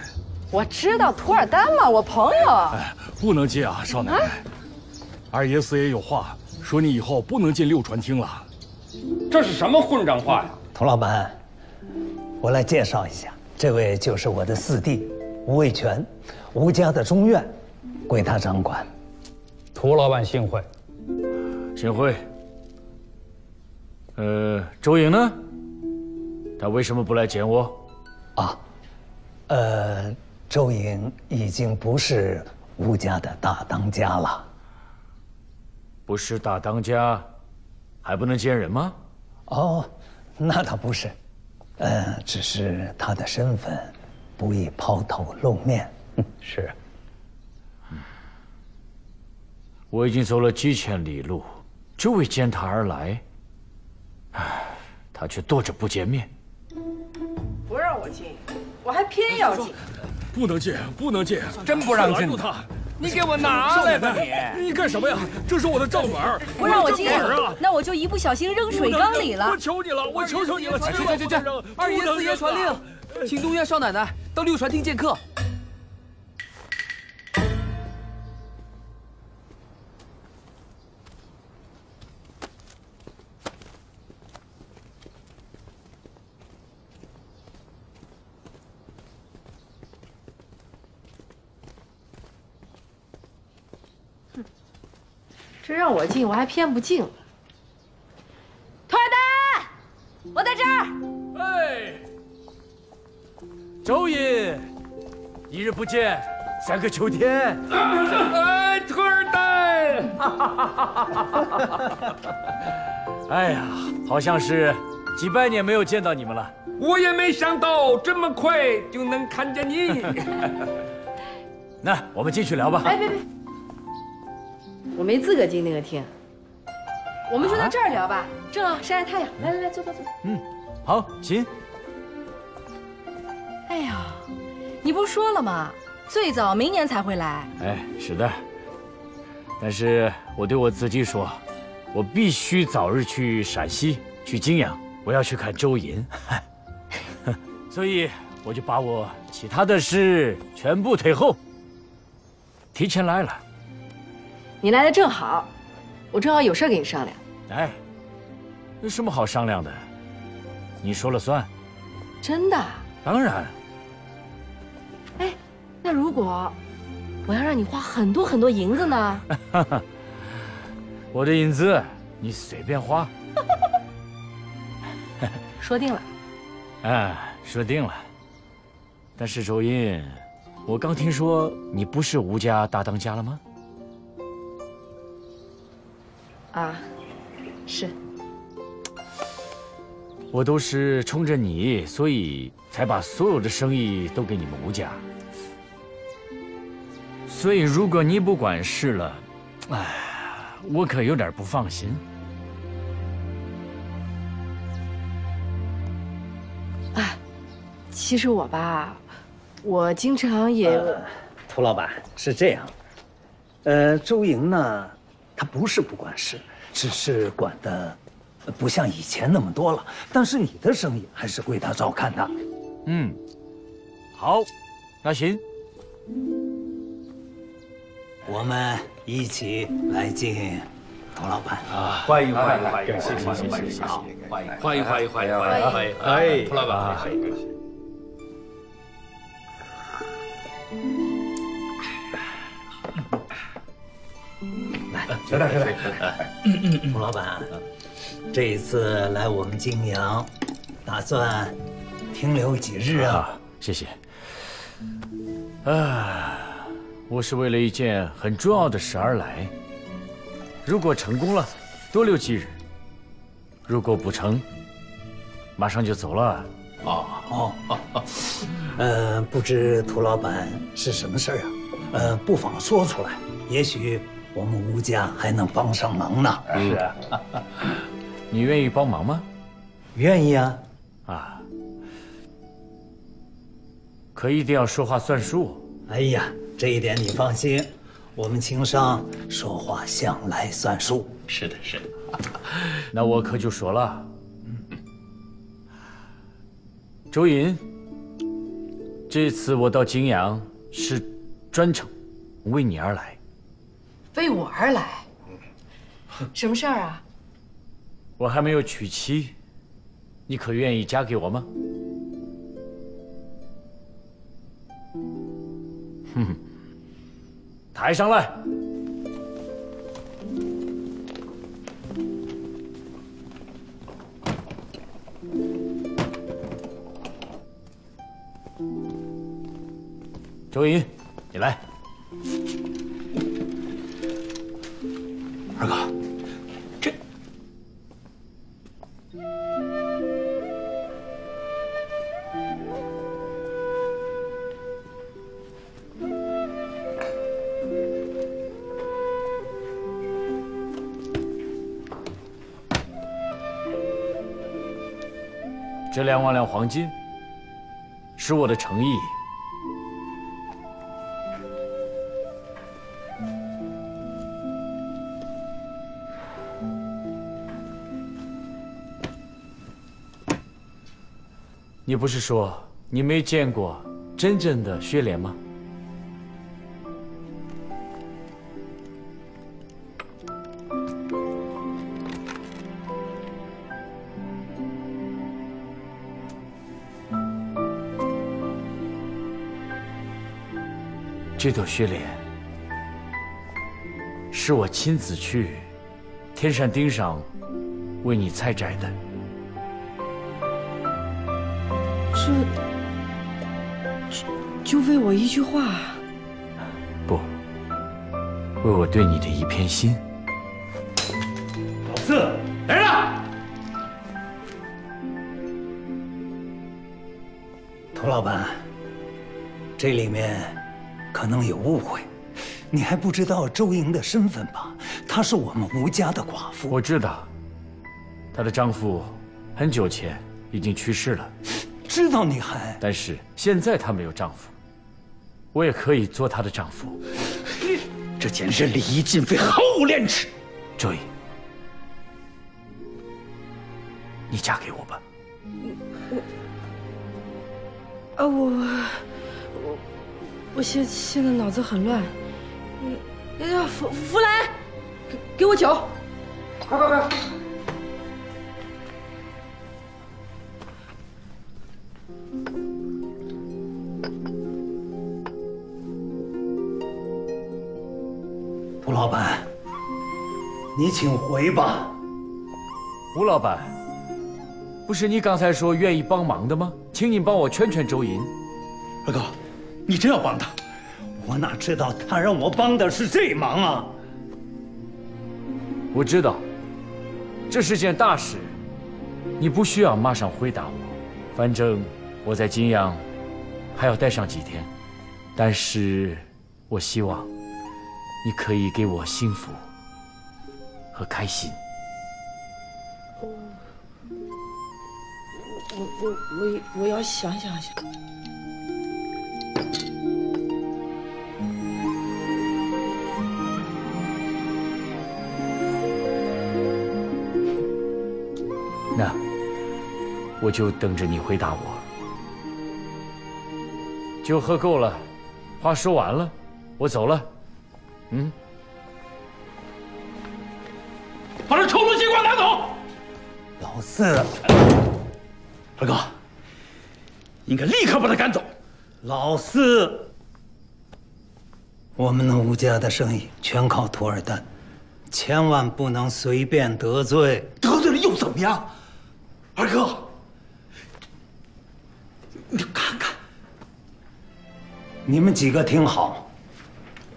我知道图尔丹嘛，我朋友。哎不能进啊，少奶奶。二爷四爷有话说，你以后不能进六传厅了。这是什么混账话呀！童老板，我来介绍一下，这位就是我的四弟吴卫全，吴家的中院归他掌管。涂老板幸会。幸会。呃，周莹呢？他为什么不来见我？啊，呃，周莹已经不是吴家的大当家了。不是大当家，还不能见人吗？哦，那倒不是，呃，只是他的身份不宜抛头露面。(laughs) 是。我已经走了几千里路，就为见他而来，唉，他却躲着不见面。不让我进，我还偏要进。不能进，不能进，真不让进拦住他！你给我拿来吧你！你干什么呀？这是我的账本，不让我进账本啊！那我就一不小心扔水缸里了。我求你了，我求求你了，去去去去，二爷四爷传令，请东院少奶奶到六船厅见客。让我进，我还偏不进了。图尔丹，我在这儿。哎，周隐，一日不见，三个秋天。哎，兔尔丹！(laughs) 哎呀，好像是几百年没有见到你们了。我也没想到这么快就能看见你。(laughs) 那我们进去聊吧。哎，别别，我没资格进那个厅。我们就在这儿聊吧，正好晒晒太阳。来来来，坐坐坐。嗯，好，请。哎呀，你不是说了吗？最早明年才会来。哎，是的。但是我对我自己说，我必须早日去陕西，去泾阳，我要去看周寅。(laughs) 所以我就把我其他的事全部推后，提前来了。你来的正好，我正好有事跟你商量。哎，有什么好商量的？你说了算。真的？当然。哎，那如果我要让你花很多很多银子呢？(laughs) 我的银子你随便花。(laughs) (laughs) 说定了。哎，说定了。但是周印，我刚听说你不是吴家大当家了吗？啊，是。我都是冲着你，所以才把所有的生意都给你们吴家。所以如果你不管事了，哎，我可有点不放心。哎，其实我吧，我经常也……呃涂老板是这样，呃，周莹呢，她不是不管事，只是管的不像以前那么多了。但是你的生意还是归他照看的。嗯，好，那行。我们一起来敬涂老板啊！欢迎欢迎欢迎，谢谢谢谢谢谢，欢迎欢迎欢迎欢迎欢迎欢迎！哎，涂老板，来，(laughs) 是的，是的。(laughs) 涂老板，这一次来我们泾阳，打算停留几日啊？谢谢。啊，我是为了一件很重要的事而来。如果成功了，多留几日；如果不成，马上就走了。哦哦哦，呃，不知涂老板是什么事儿啊？呃，不妨说出来，也许我们吴家还能帮上忙呢。是啊，(laughs) 你愿意帮忙吗？愿意啊。啊，可一定要说话算数。哎呀，这一点你放心，我们情商说话向来算数。是的，是的。(laughs) 那我可就说了，周莹，这次我到泾阳是专程为你而来。为我而来？什么事儿啊？我还没有娶妻，你可愿意嫁给我吗？哼哼，抬上来。周莹，你来。这两万两黄金是我的诚意。你不是说你没见过真正的薛莲吗？这朵雪莲是我亲自去天山顶上为你采摘的。这就就为我一句话，不，为我对你的一片心。老四，来人！佟老板，这里面可能有误会，你还不知道周莹的身份吧？她是我们吴家的寡妇。我知道，她的丈夫很久前已经去世了。知道你还……但是现在她没有丈夫，我也可以做她的丈夫。这简直是礼仪尽废，毫无廉耻。周莹，你嫁给我现现在脑子很乱。嗯，哎呀，福福来，给给我酒，快快快！吴老板，你请回吧。吴老板，不是你刚才说愿意帮忙的吗？请你帮我劝劝周莹。二哥，你真要帮他？我哪知道他让我帮的是这忙啊！我知道，这是件大事，你不需要马上回答我。反正我在金阳还要待上几天，但是我希望你可以给我幸福和开心。我我我我要想想想。我就等着你回答我。酒喝够了，话说完了，我走了。嗯，把这臭东西给我拿走！老四，二哥，应该立刻把他赶走。老四，我们那吴家的生意全靠涂尔丹，千万不能随便得罪。得罪了又怎么样？二哥，你们几个听好，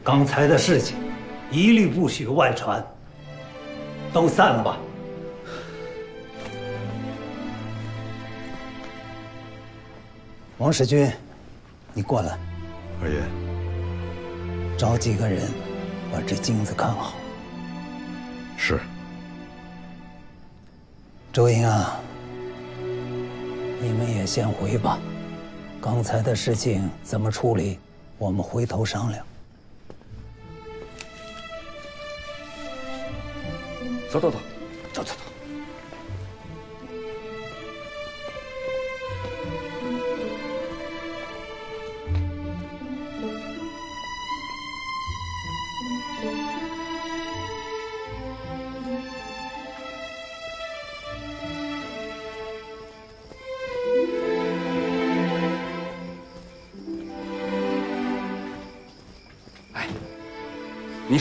刚才的事情一律不许外传，都散了吧。王世军，你过来。二爷，找几个人把这金子看好。是。周莹啊，你们也先回吧。刚才的事情怎么处理，我们回头商量。走走走，走走走。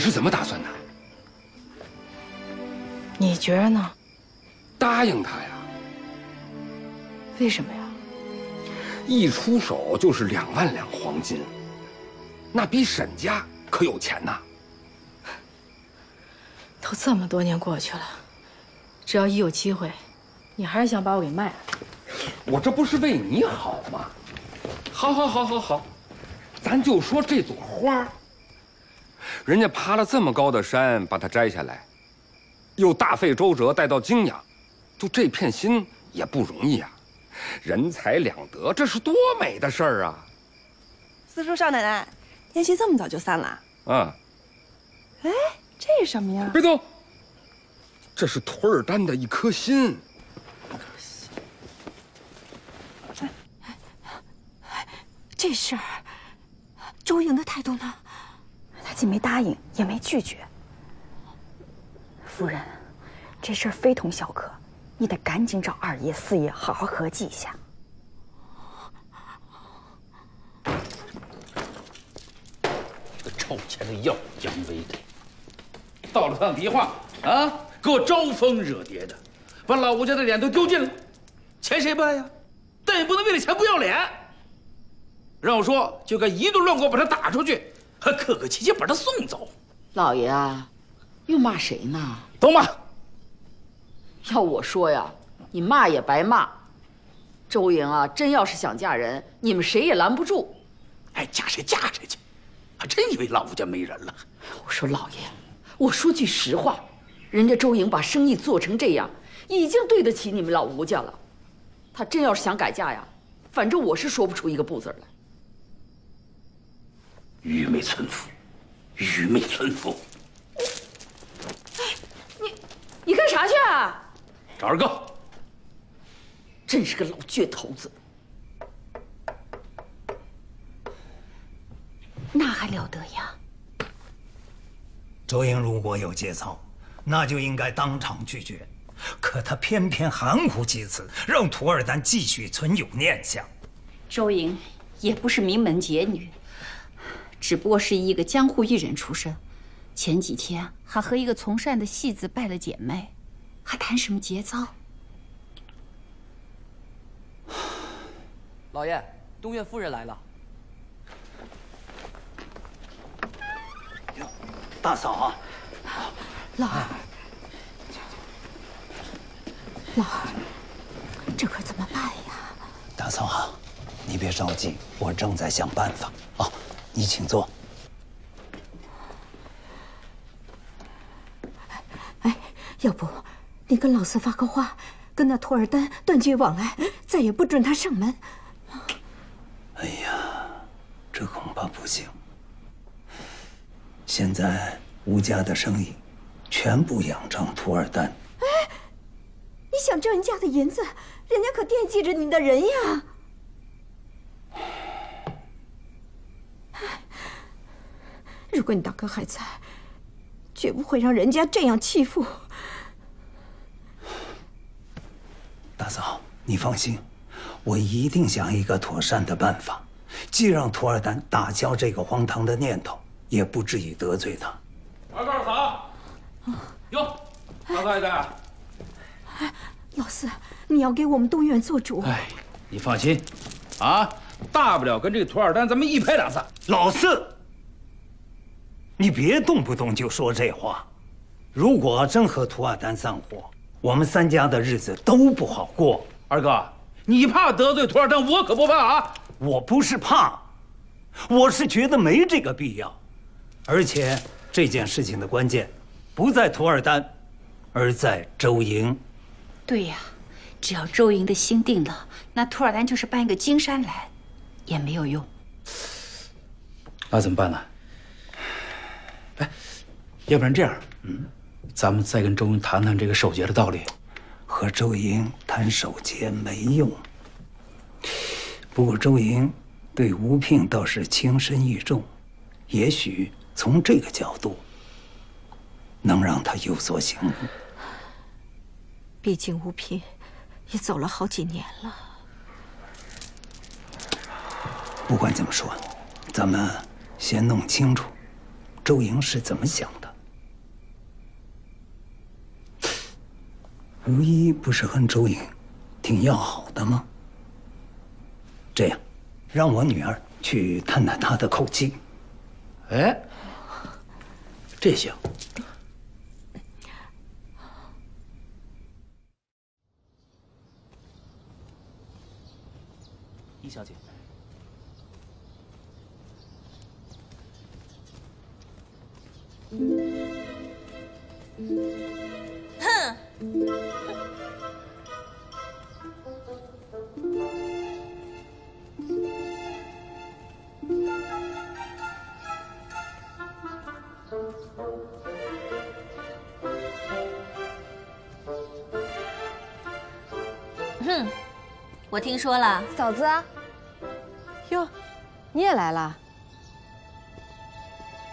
是怎么打算的？你觉着呢？答应他呀！为什么呀？一出手就是两万两黄金，那比沈家可有钱呐！都这么多年过去了，只要一有机会，你还是想把我给卖了。我这不是为你好吗？好，好，好，好，好，咱就说这朵花，人家爬了这么高的山把它摘下来，又大费周折带到泾阳，就这片心也不容易啊！人财两得，这是多美的事儿啊！四叔、少奶奶，宴席这么早就散了？嗯，哎，这是什么呀？别动！这是图尔丹的一颗心。这事儿，周莹的态度呢？既没答应，也没拒绝。夫人，这事儿非同小可，你得赶紧找二爷、四爷好好合计一下。这个臭钱的耀武扬威的，到了趟迪化啊，给我招蜂惹蝶的，把老吴家的脸都丢尽了。钱谁办呀？但也不能为了钱不要脸。让我说，就该一顿乱棍把他打出去，还客客气气把他送走。老爷啊，又骂谁呢？都骂。要我说呀，你骂也白骂。周莹啊，真要是想嫁人，你们谁也拦不住。哎，嫁谁嫁谁去，还真以为老吴家没人了。我说老爷，我说句实话，人家周莹把生意做成这样，已经对得起你们老吴家了。她真要是想改嫁呀，反正我是说不出一个不字来。愚昧村妇，愚昧村妇！你，你干啥去啊？找二哥。真是个老倔头子。那还了得呀！周莹如果有节操，那就应该当场拒绝。可他偏偏含糊其辞，让涂尔丹继续存有念想。周莹也不是名门杰女。只不过是一个江湖艺人出身，前几天还和一个从善的戏子拜了姐妹，还谈什么节操？老爷，东岳夫人来了。哟大嫂啊，老二，老二，这可怎么办呀？大嫂啊，你别着急，我正在想办法啊。你请坐。哎，要不你跟老四发个话，跟那托尔丹断绝往来，再也不准他上门。哎呀，这恐怕不行。现在吴家的生意全部仰仗图尔丹。哎，你想挣人家的银子，人家可惦记着你的人呀。如果你大哥还在，绝不会让人家这样欺负。大嫂，你放心，我一定想一个妥善的办法，既让图尔丹打消这个荒唐的念头，也不至于得罪他。二哥二嫂，哟，大嫂也在。哎，老四，你要给我们东院做主。哎，你放心，啊，大不了跟这个图尔丹咱们一拍两散。老四。你别动不动就说这话。如果真和图尔丹散伙，我们三家的日子都不好过。二哥，你怕得罪图尔丹，我可不怕啊！我不是怕，我是觉得没这个必要。而且这件事情的关键不在图尔丹，而在周莹。对呀，只要周莹的心定了，那图尔丹就是搬一个金山来，也没有用。那怎么办呢？哎，要不然这样，嗯，咱们再跟周莹谈谈这个守节的道理。和周莹谈守节没用。不过周莹对吴聘倒是情深意重，也许从这个角度能让他有所醒悟。毕竟吴聘也走了好几年了。不管怎么说，咱们先弄清楚。周莹是怎么想的。吴一不是和周莹挺要好的吗？这样，让我女儿去探探她的口气。哎，这行。易小姐，哼！哼，我听说了，嫂子。哟，你也来了。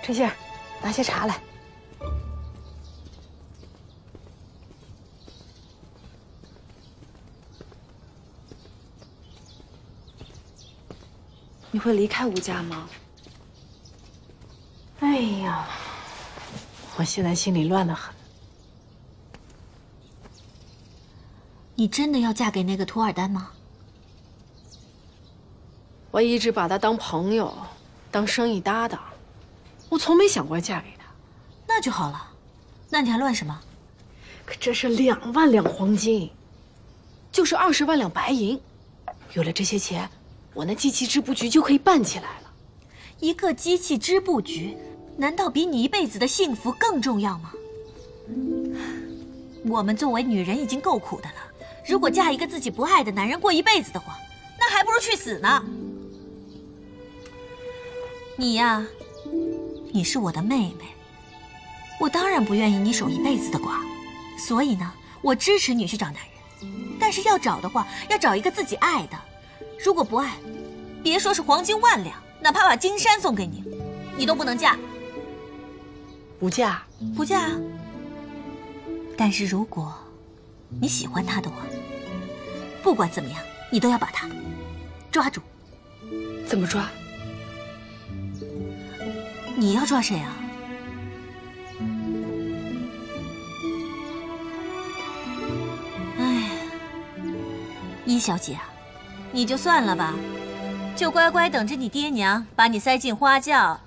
陈杏，拿些茶来。你会离开吴家吗？哎呀，我现在心里乱得很。你真的要嫁给那个图尔丹吗？我一直把他当朋友，当生意搭档，我从没想过要嫁给他。那就好了，那你还乱什么？可这是两万两黄金，就是二十万两白银，有了这些钱，我那机器织布局就可以办起来了。一个机器织布局，难道比你一辈子的幸福更重要吗？我们作为女人已经够苦的了，如果嫁一个自己不爱的男人过一辈子的话，那还不如去死呢。你呀，你是我的妹妹，我当然不愿意你守一辈子的寡，所以呢，我支持你去找男人，但是要找的话，要找一个自己爱的。如果不爱，别说是黄金万两，哪怕把金山送给你，你都不能嫁。不嫁，不嫁啊。但是如果你喜欢他的话，不管怎么样，你都要把他抓住。怎么抓？你要抓谁啊？哎，一小姐啊，你就算了吧，就乖乖等着你爹娘把你塞进花轿。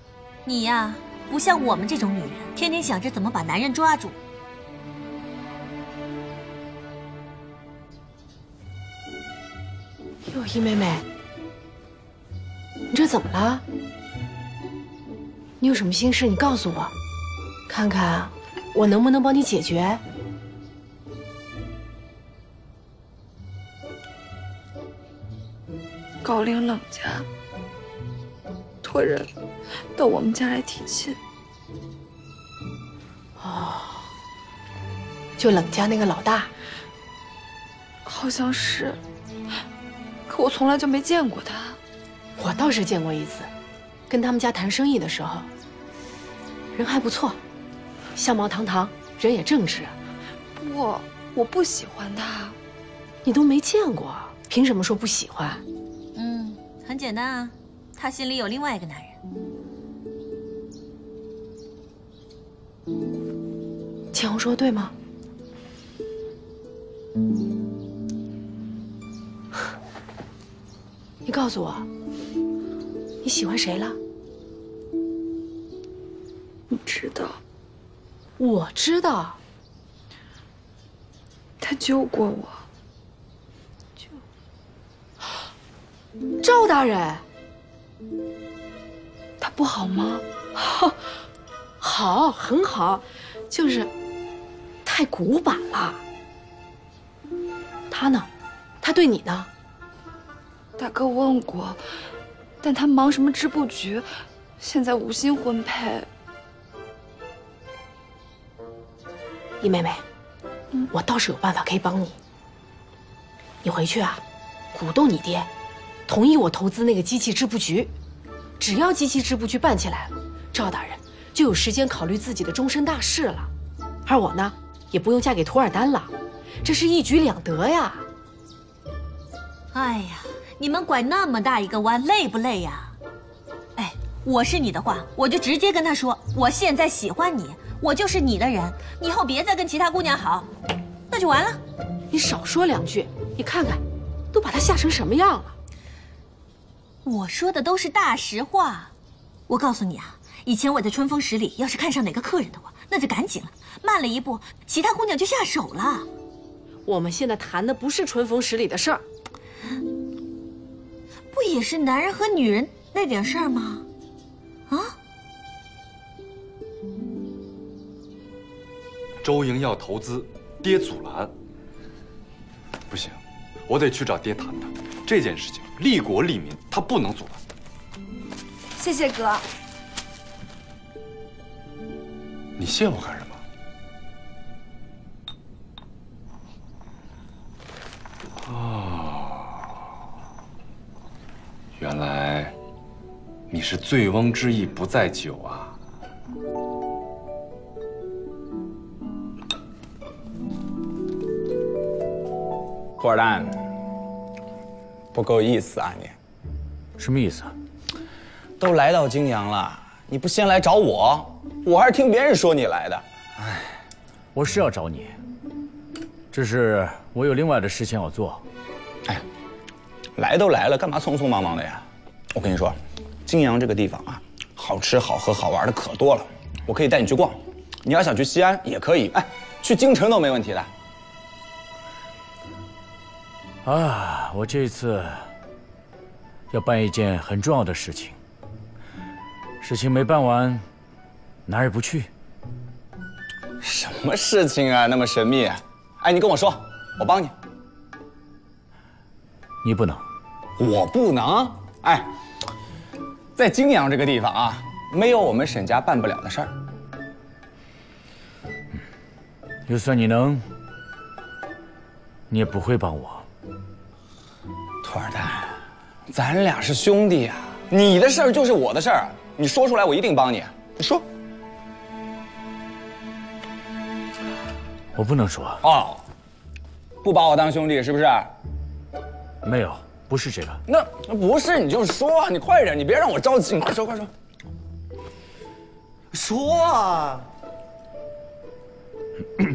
你呀，不像我们这种女人，天天想着怎么把男人抓住。哟，一妹妹，你这怎么了？你有什么心事，你告诉我，看看我能不能帮你解决。高岭冷家托人到我们家来提亲。哦，就冷家那个老大，好像是，可我从来就没见过他。我倒是见过一次，跟他们家谈生意的时候，人还不错，相貌堂堂，人也正直。不，我不喜欢他。你都没见过，凭什么说不喜欢？嗯，很简单啊，他心里有另外一个男人。千红说的对吗？你告诉我，你喜欢谁了？你知道？我知道。他救过我。赵大人，他不好吗？(laughs) 好，很好，就是太古板了。他呢？他对你呢？大哥问过，但他忙什么织布局，现在无心婚配。易妹妹，我倒是有办法可以帮你。你回去啊，鼓动你爹，同意我投资那个机器织布局。只要机器织布局办起来了，赵大人就有时间考虑自己的终身大事了，而我呢，也不用嫁给图尔丹了，这是一举两得呀。哎呀，你们拐那么大一个弯，累不累呀？哎，我是你的话，我就直接跟他说，我现在喜欢你，我就是你的人，以后别再跟其他姑娘好，那就完了。你少说两句，你看看，都把他吓成什么样了。我说的都是大实话。我告诉你啊，以前我在春风十里，要是看上哪个客人的话，那就赶紧了，慢了一步，其他姑娘就下手了。我们现在谈的不是春风十里的事儿，不也是男人和女人那点事儿吗？周莹要投资，爹阻拦。不行，我得去找爹谈谈这件事情，利国利民，他不能阻拦。谢谢哥。你谢我干什么？哦，原来你是醉翁之意不在酒啊！兔二蛋，不够意思啊你！什么意思？都来到泾阳了，你不先来找我，我还是听别人说你来的。哎，我是要找你，只是我有另外的事情要做。哎，来都来了，干嘛匆匆忙忙的呀？我跟你说，泾阳这个地方啊，好吃好喝好玩的可多了，我可以带你去逛。你要想去西安也可以，哎，去京城都没问题的。啊，我这次要办一件很重要的事情，事情没办完，哪儿也不去。什么事情啊，那么神秘？哎，你跟我说，我帮你。你不能，我不能。哎，在泾阳这个地方啊，没有我们沈家办不了的事儿。就算你能，你也不会帮我。兔二代，咱俩是兄弟呀，你的事儿就是我的事儿，你说出来我一定帮你。你说，我不能说。哦，不把我当兄弟是不是？没有，不是这个。那不是你就说，你快点，你别让我着急，你快说快说。说啊！啊！(clears throat)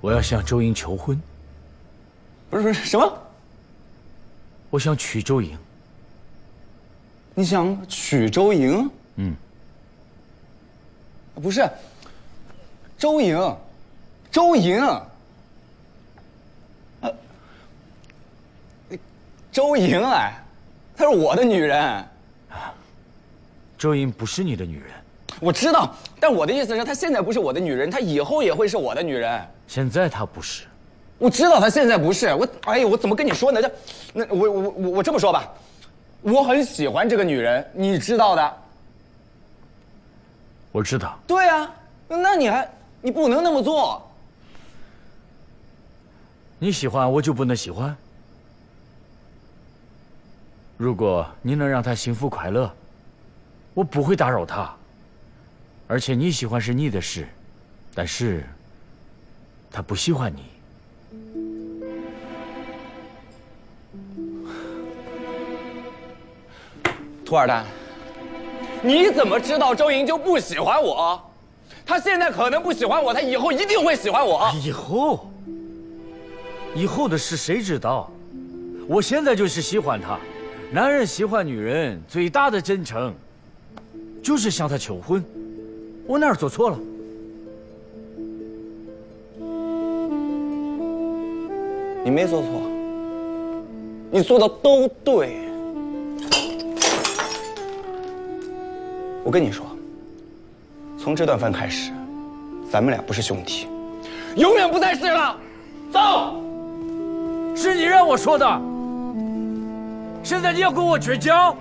我要向周莹求婚。不是不是什么？我想娶周莹。你想娶周莹？嗯。不是。周莹，周莹。呃，周莹哎，她是我的女人。周莹不是你的女人。我知道，但我的意思是，她现在不是我的女人，她以后也会是我的女人。现在她不是。我知道她现在不是。我，哎呀，我怎么跟你说呢？这，那我我我我这么说吧，我很喜欢这个女人，你知道的。我知道。对啊，那你还你不能那么做。你喜欢我就不能喜欢？如果你能让她幸福快乐，我不会打扰她。而且你喜欢是你的事，但是他不喜欢你。兔二蛋，你怎么知道周莹就不喜欢我？她现在可能不喜欢我，她以后一定会喜欢我。以后，以后的事谁知道？我现在就是喜欢她。男人喜欢女人最大的真诚，就是向她求婚。我哪儿做错了？你没做错，你做的都对。我跟你说，从这顿饭开始，咱们俩不是兄弟，永远不再是了。走，是你让我说的。现在你要跟我绝交？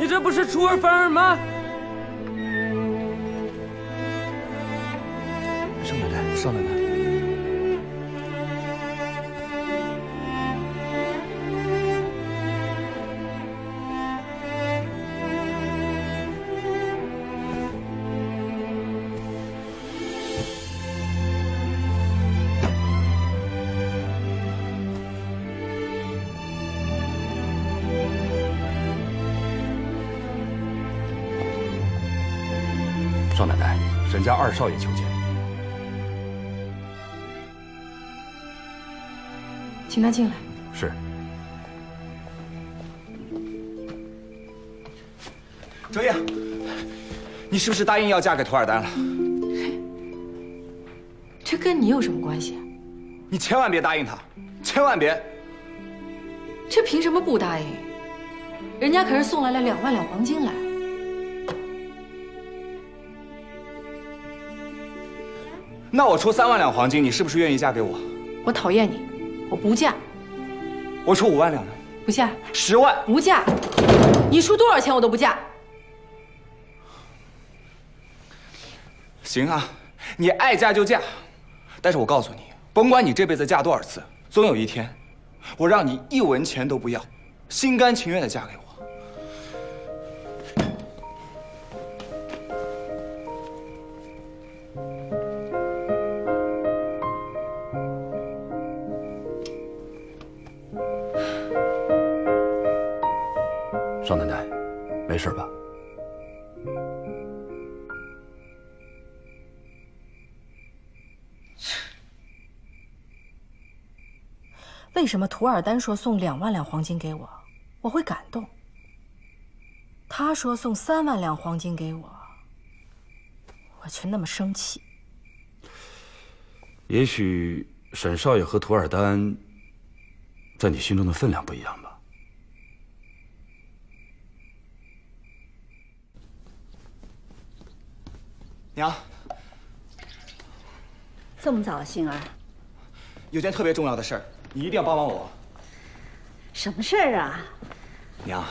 你这不是出尔反尔吗？二少爷求见。请他进来。是。周英，你是不是答应要嫁给涂尔丹了？这跟你有什么关系？你千万别答应他，千万别！这凭什么不答应？人家可是送来了两万两黄金来。那我出三万两黄金，你是不是愿意嫁给我？我讨厌你，我不嫁。我出五万两呢？不嫁。十万？不嫁。你出多少钱我都不嫁。行啊，你爱嫁就嫁，但是我告诉你，甭管你这辈子嫁多少次，总有一天，我让你一文钱都不要，心甘情愿的嫁给我。什么图尔丹说送两万两黄金给我，我会感动？他说送三万两黄金给我，我却那么生气。也许沈少爷和图尔丹在你心中的分量不一样吧。娘，这么早啊，杏儿？有件特别重要的事儿，你一定要帮帮我。什么事儿啊？娘，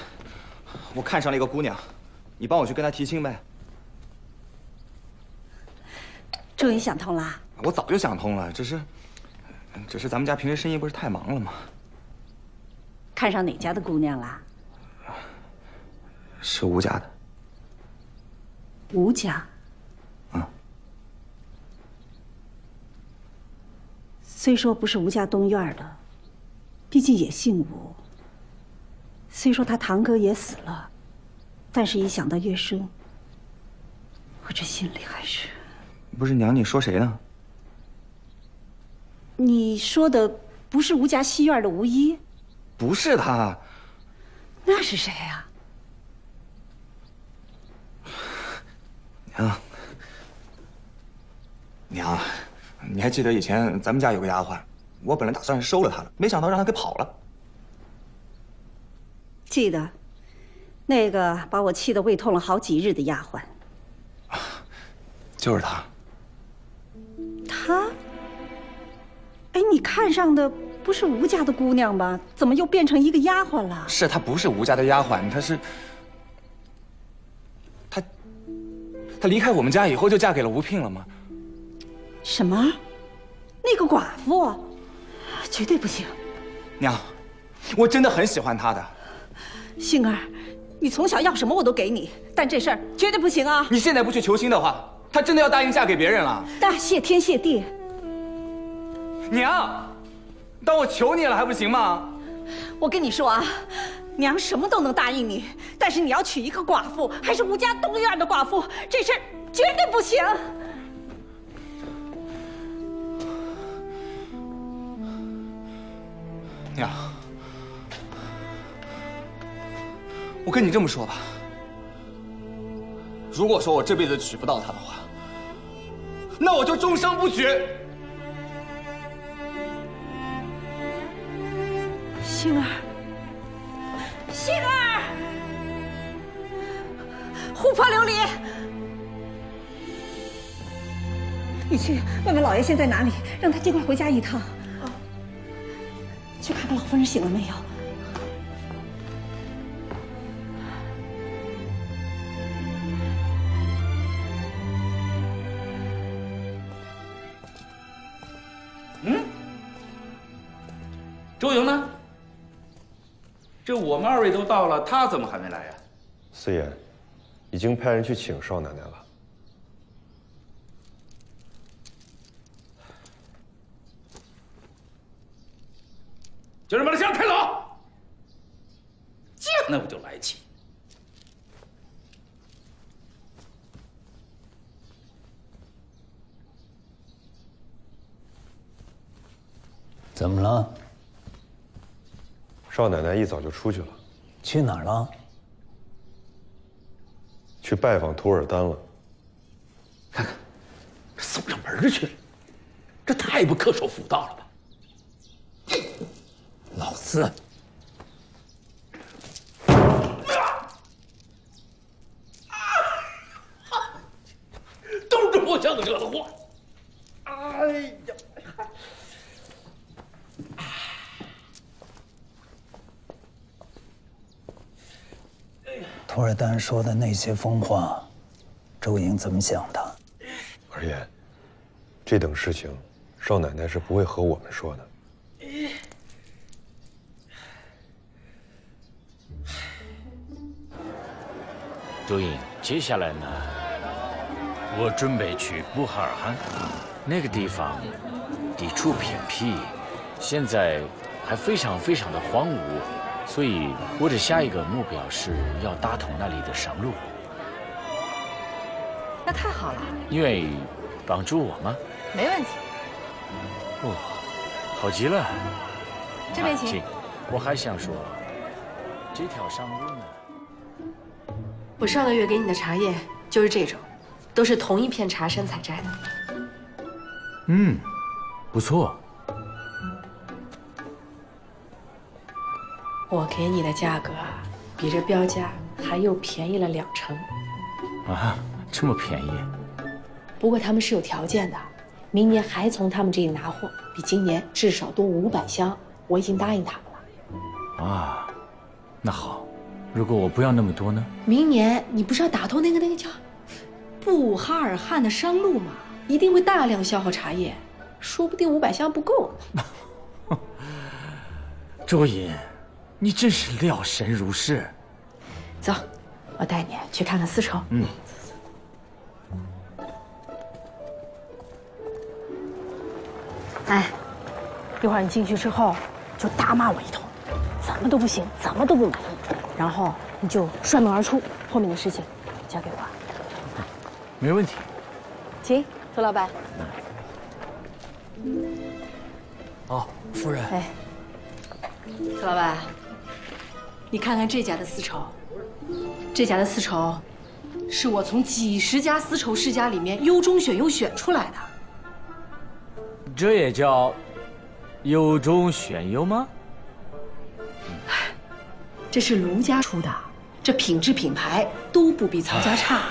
我看上了一个姑娘，你帮我去跟她提亲呗。终于想通了。我早就想通了，只是，只是咱们家平时生意不是太忙了吗？看上哪家的姑娘了？是吴家的。吴家。虽说不是吴家东院的，毕竟也姓吴。虽说他堂哥也死了，但是一想到月生，我这心里还是……不是娘，你说谁呢？你说的不是吴家西院的吴一？不是他。那是谁呀？娘，娘，你还记得以前咱们家有个丫鬟？我本来打算是收了她的，没想到让她给跑了。记得，那个把我气得胃痛了好几日的丫鬟。就是她。她？哎，你看上的不是吴家的姑娘吧？怎么又变成一个丫鬟了？是她不是吴家的丫鬟，她是。她，她离开我们家以后就嫁给了吴聘了吗？什么？那个寡妇？绝对不行！娘，我真的很喜欢她的。杏儿，你从小要什么我都给你，但这事儿绝对不行啊！你现在不去求亲的话，她真的要答应嫁给别人了。大谢天谢地！娘，当我求你了还不行吗？我跟你说啊，娘什么都能答应你，但是你要娶一个寡妇，还是吴家东院的寡妇，这事儿绝对不行。娘，我跟你这么说吧，如果说我这辈子娶不到她的话，那我就终生不娶。星儿，星儿，琥珀琉璃，你去问问老爷现在哪里，让他尽快回家一趟。去看看老夫人醒了没有。嗯，周莹呢？这我们二位都到了，她怎么还没来呀？四爷，已经派人去请少奶奶了。叫人把他家抬走，那我就来气。怎么了？少奶奶一早就出去了，去哪儿了？去拜访图尔丹了。看看，送上门去了，这太不恪守妇道了。老子都是这破箱子惹的祸。哎呀！图尔丹说的那些疯话，周莹怎么想的？二爷，这等事情，少奶奶是不会和我们说的。周莹，接下来呢，我准备去布哈尔汗，那个地方地处偏僻，现在还非常非常的荒芜，所以我的下一个目标是要打通那里的商路。那太好了，你愿意帮助我吗？没问题。哦，好极了。这边请。请。我还想说，这条商路呢？我上个月给你的茶叶就是这种，都是同一片茶山采摘的。嗯，不错。我给你的价格啊，比这标价还又便宜了两成。啊，这么便宜？不过他们是有条件的，明年还从他们这里拿货，比今年至少多五百箱。我已经答应他们了。啊，那好，如果我不要那么多呢？明年你不是要打通那个那个叫布哈尔汗的商路吗？一定会大量消耗茶叶，说不定五百箱不够。(laughs) 周莹，你真是料神如是。走，我带你去看看丝绸。嗯。哎，一会儿你进去之后，就大骂我一通，怎么都不行，怎么都不满意，然后你就摔门而出，后面的事情交给我。没问题。请，涂老板。哦，夫人。哎，涂老板，你看看这家的丝绸，这家的丝绸，是我从几十家丝绸世家里面优中选优选出来的。这也叫优中选优吗？这是卢家出的，这品质品牌都不比曹家差。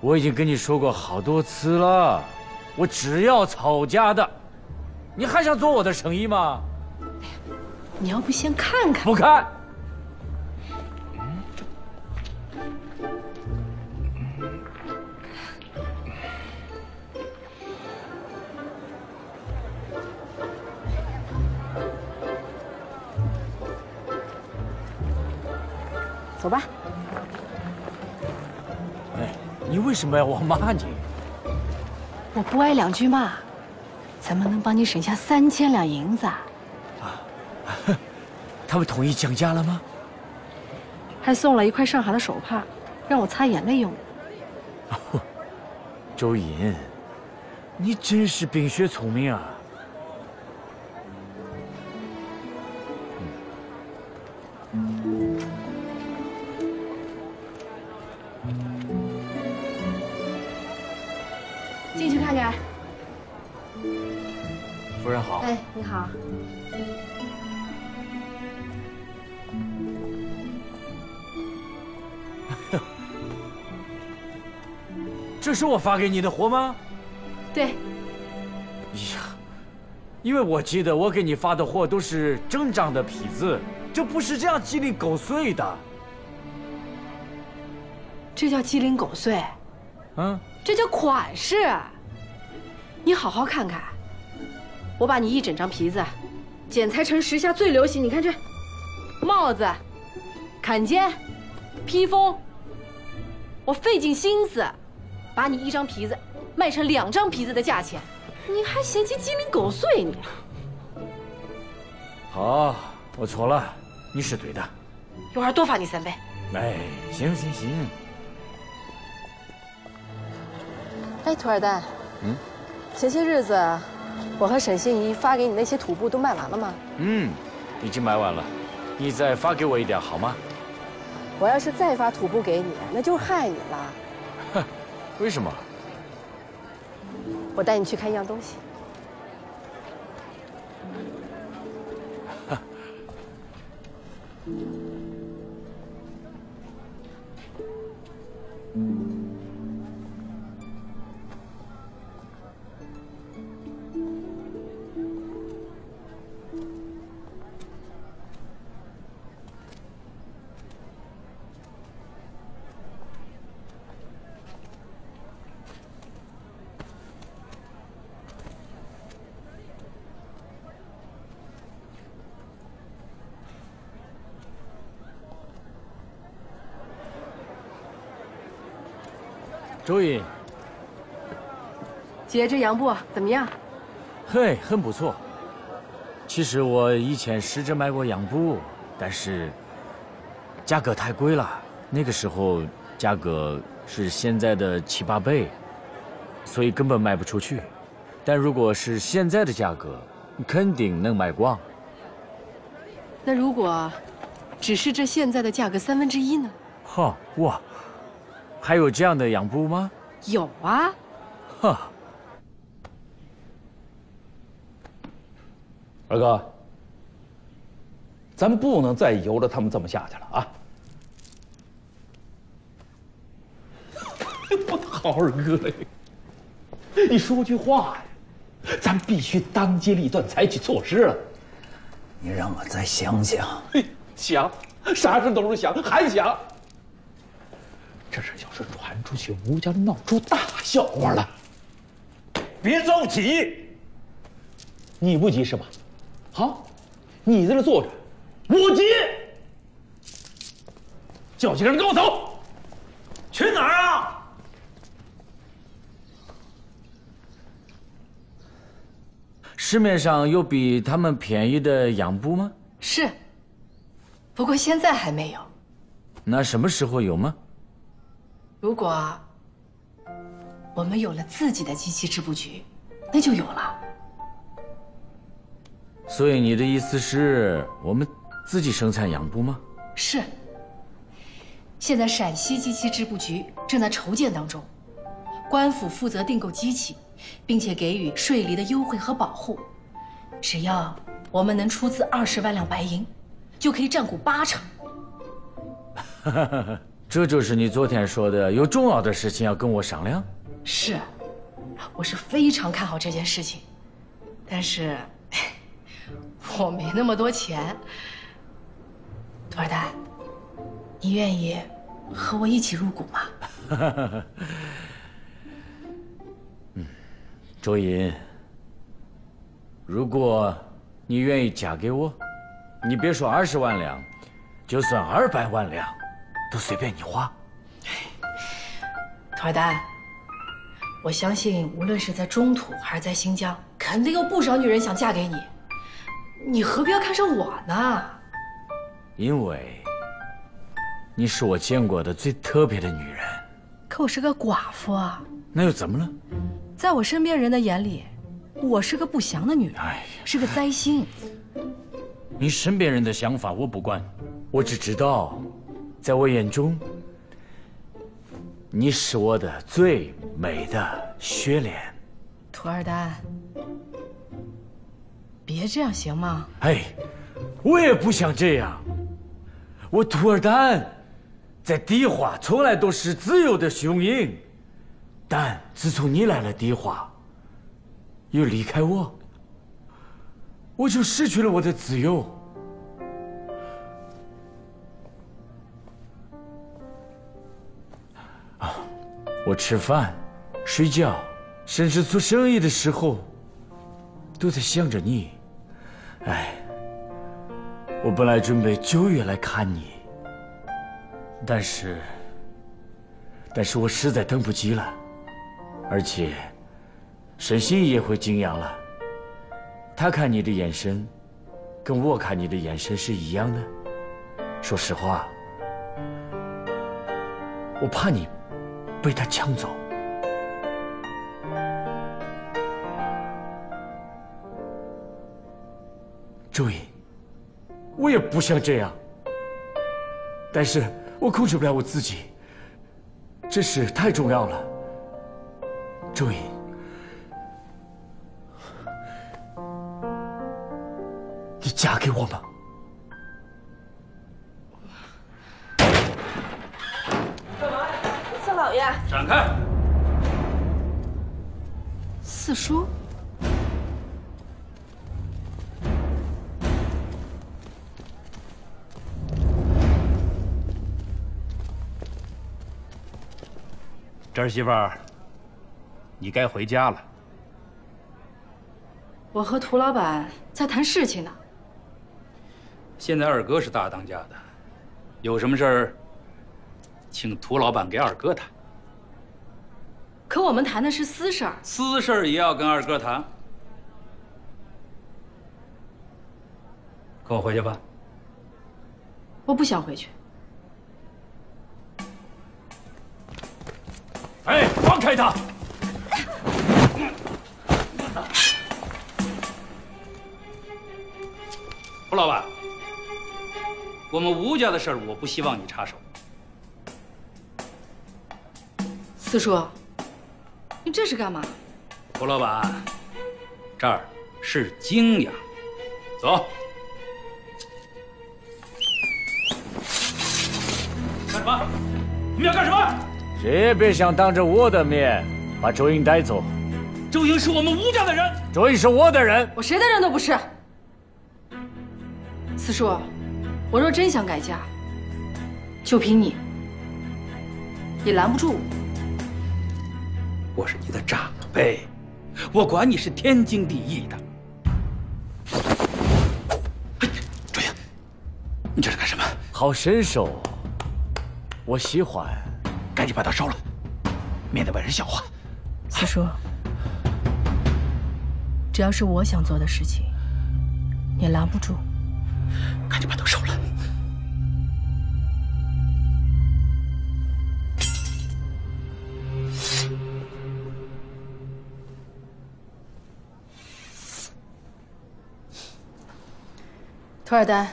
我已经跟你说过好多次了，我只要曹家的，你还想做我的生意吗？你要不先看看？不看。走吧。哎，你为什么要我骂你？我不挨两句骂，怎么能帮你省下三千两银子啊？他们同意降价了吗？还送了一块上好的手帕，让我擦眼泪用。周莹，你真是冰雪聪明啊！哎，你好。(laughs) 这是我发给你的货吗？对。哎呀，因为我记得我给你发的货都是正张的皮子，这不是这样鸡零狗碎的。这叫鸡零狗碎？嗯。这叫款式。你好好看看，我把你一整张皮子剪裁成时下最流行，你看这帽子、坎肩、披风，我费尽心思把你一张皮子卖成两张皮子的价钱，你还嫌弃鸡零狗碎你？好，我错了，你是对的。一会儿多罚你三杯。哎，行行行。哎，土二蛋，嗯，前些日子我和沈心怡发给你那些土布都卖完了吗？嗯，已经买完了，你再发给我一点好吗？我要是再发土布给你，那就是害你了。哼，(laughs) 为什么？我带你去看一样东西。(laughs) 周颖，姐，这洋布怎么样？嘿，很不错。其实我以前试着买过洋布，但是价格太贵了。那个时候价格是现在的七八倍，所以根本卖不出去。但如果是现在的价格，肯定能卖光。那如果只是这现在的价格三分之一呢？哈哇！还有这样的养布吗？有啊，哈，二哥，咱不能再由着他们这么下去了啊！我 (laughs) 的好二哥呀，你说句话呀，咱必须当机立断，采取措施了。你让我再想想。想，啥事都是想，还想。这事要是传出去，吴家闹出大笑话了。别着急，你不急是吧？好，你在这坐着，我急。叫几个人跟我走，去哪儿啊？市面上有比他们便宜的养布吗？是，不过现在还没有。那什么时候有吗？如果我们有了自己的机器织布局，那就有了。所以你的意思是我们自己生产洋布吗？是。现在陕西机器织布局正在筹建当中，官府负责订购机器，并且给予税吏的优惠和保护。只要我们能出资二十万两白银，就可以占股八成。(laughs) 这就是你昨天说的有重要的事情要跟我商量。是，我是非常看好这件事情，但是 (laughs) 我没那么多钱。土二蛋，你愿意和我一起入股吗？(laughs) 嗯，周银，如果你愿意嫁给我，你别说二十万两，就算二百万两。都随便你花，土二丹，我相信无论是在中土还是在新疆，肯定有不少女人想嫁给你，你何必要看上我呢？因为你是我见过的最特别的女人。可我是个寡妇啊。那又怎么了？在我身边人的眼里，我是个不祥的女人，是个灾星。你身边人的想法我不管，我只知道。在我眼中，你是我的最美的雪莲。土二丹，别这样行吗？哎，我也不想这样。我土二蛋，在迪化从来都是自由的雄鹰，但自从你来了迪化，又离开我，我就失去了我的自由。我吃饭、睡觉，甚至做生意的时候，都在想着你。哎，我本来准备九月来看你，但是，但是我实在等不及了。而且，沈心也会惊讶了。他看你的眼神，跟我看你的眼神是一样的。说实话，我怕你。被他抢走。周莹我也不想这样。但是我控制不了我自己这事太重要了。周莹你嫁给我吧。闪开！四叔，侄媳妇儿，你该回家了。我和涂老板在谈事情呢。现在二哥是大当家的，有什么事儿，请涂老板给二哥谈。可我们谈的是私事儿。私事儿也要跟二哥谈。跟我回去吧。我不想回去。哎，放开他！胡老板，我们吴家的事儿，我不希望你插手。四叔，你这是干嘛？胡老板，这儿是泾阳，走。干什么？你们要干什么？谁也别想当着我的面把周莹带走。周莹是我们吴家的人，周莹是我的人。我谁的人都不是。四叔，我若真想改嫁，就凭你，也拦不住我。我是你的长辈，我管你是天经地义的。周莹，你这是干什么？好身手，我喜欢。赶紧把它烧了，免得外人笑话。四叔，只要是我想做的事情，也拦不住。赶紧把它烧了。涂尔丹，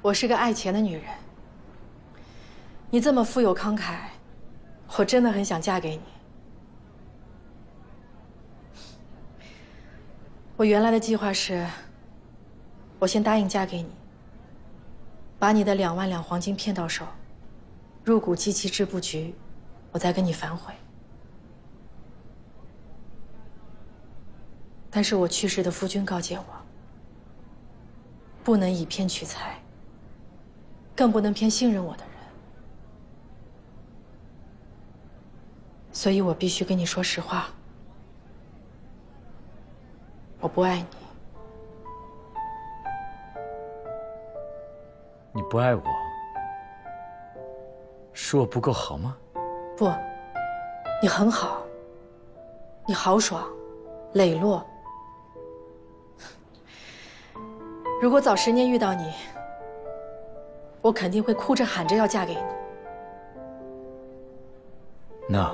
我是个爱钱的女人。你这么富有慷慨，我真的很想嫁给你。我原来的计划是，我先答应嫁给你，把你的两万两黄金骗到手，入股机器织布局，我再跟你反悔。但是我去世的夫君告诫我，不能以偏取财，更不能偏信任我的人。所以我必须跟你说实话，我不爱你。你不爱我，是我不够好吗？不，你很好，你豪爽、磊落。如果早十年遇到你，我肯定会哭着喊着要嫁给你。那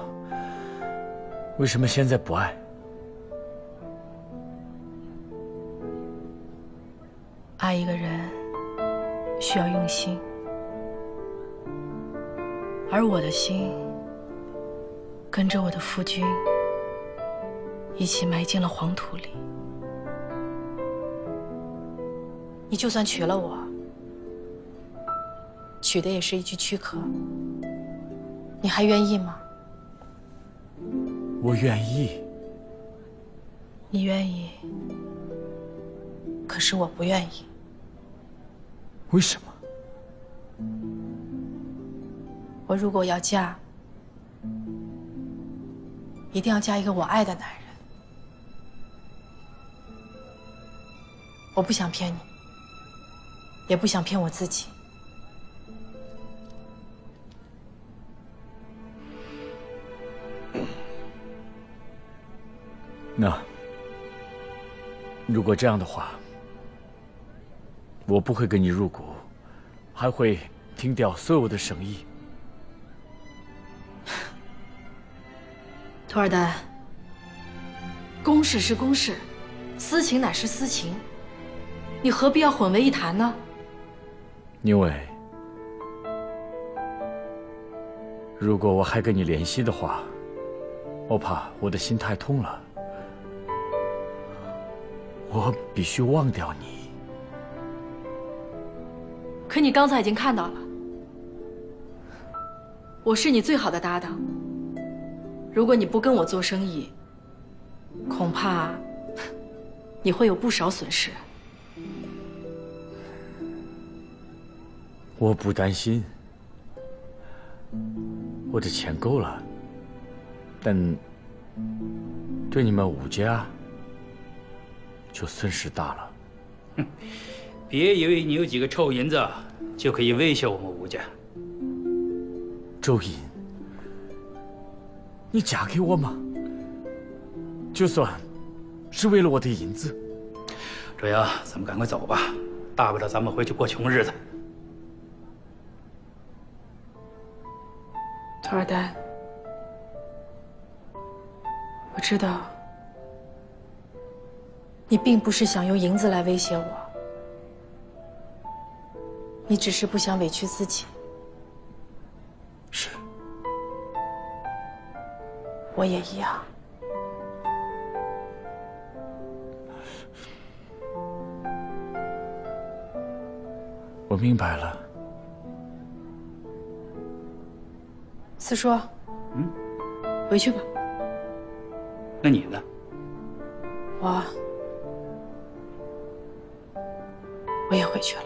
为什么现在不爱？爱一个人需要用心，而我的心跟着我的夫君一起埋进了黄土里。你就算娶了我，娶的也是一具躯壳，你还愿意吗？我愿意。你愿意，可是我不愿意。为什么？我如果要嫁，一定要嫁一个我爱的男人。我不想骗你，也不想骗我自己。(coughs) 那如果这样的话，我不会跟你入股，还会停掉所有的生意。(laughs) 涂尔丹，公事是公事，私情乃是私情，你何必要混为一谈呢？因为，如果我还跟你联系的话，我怕我的心太痛了，我必须忘掉你。可你刚才已经看到了，我是你最好的搭档。如果你不跟我做生意，恐怕你会有不少损失。我不担心，我的钱够了，但对你们吴家就损失大了。哼，别以为你有几个臭银子就可以威胁我们吴家。周银，你嫁给我吗？就算是为了我的银子。周阳，咱们赶快走吧，大不了咱们回去过穷日子。涂尔丹，我知道你并不是想用银子来威胁我，你只是不想委屈自己。是，我也一样。我明白了。四叔，嗯，回去吧。那你呢？我，我也回去了。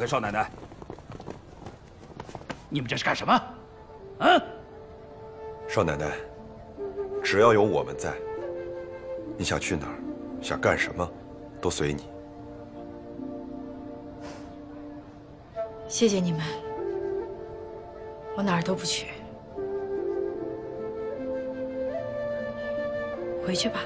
放开少奶奶！你们这是干什么？啊！少奶奶，只要有我们在，你想去哪儿，想干什么，都随你。谢谢你们，我哪儿都不去，回去吧。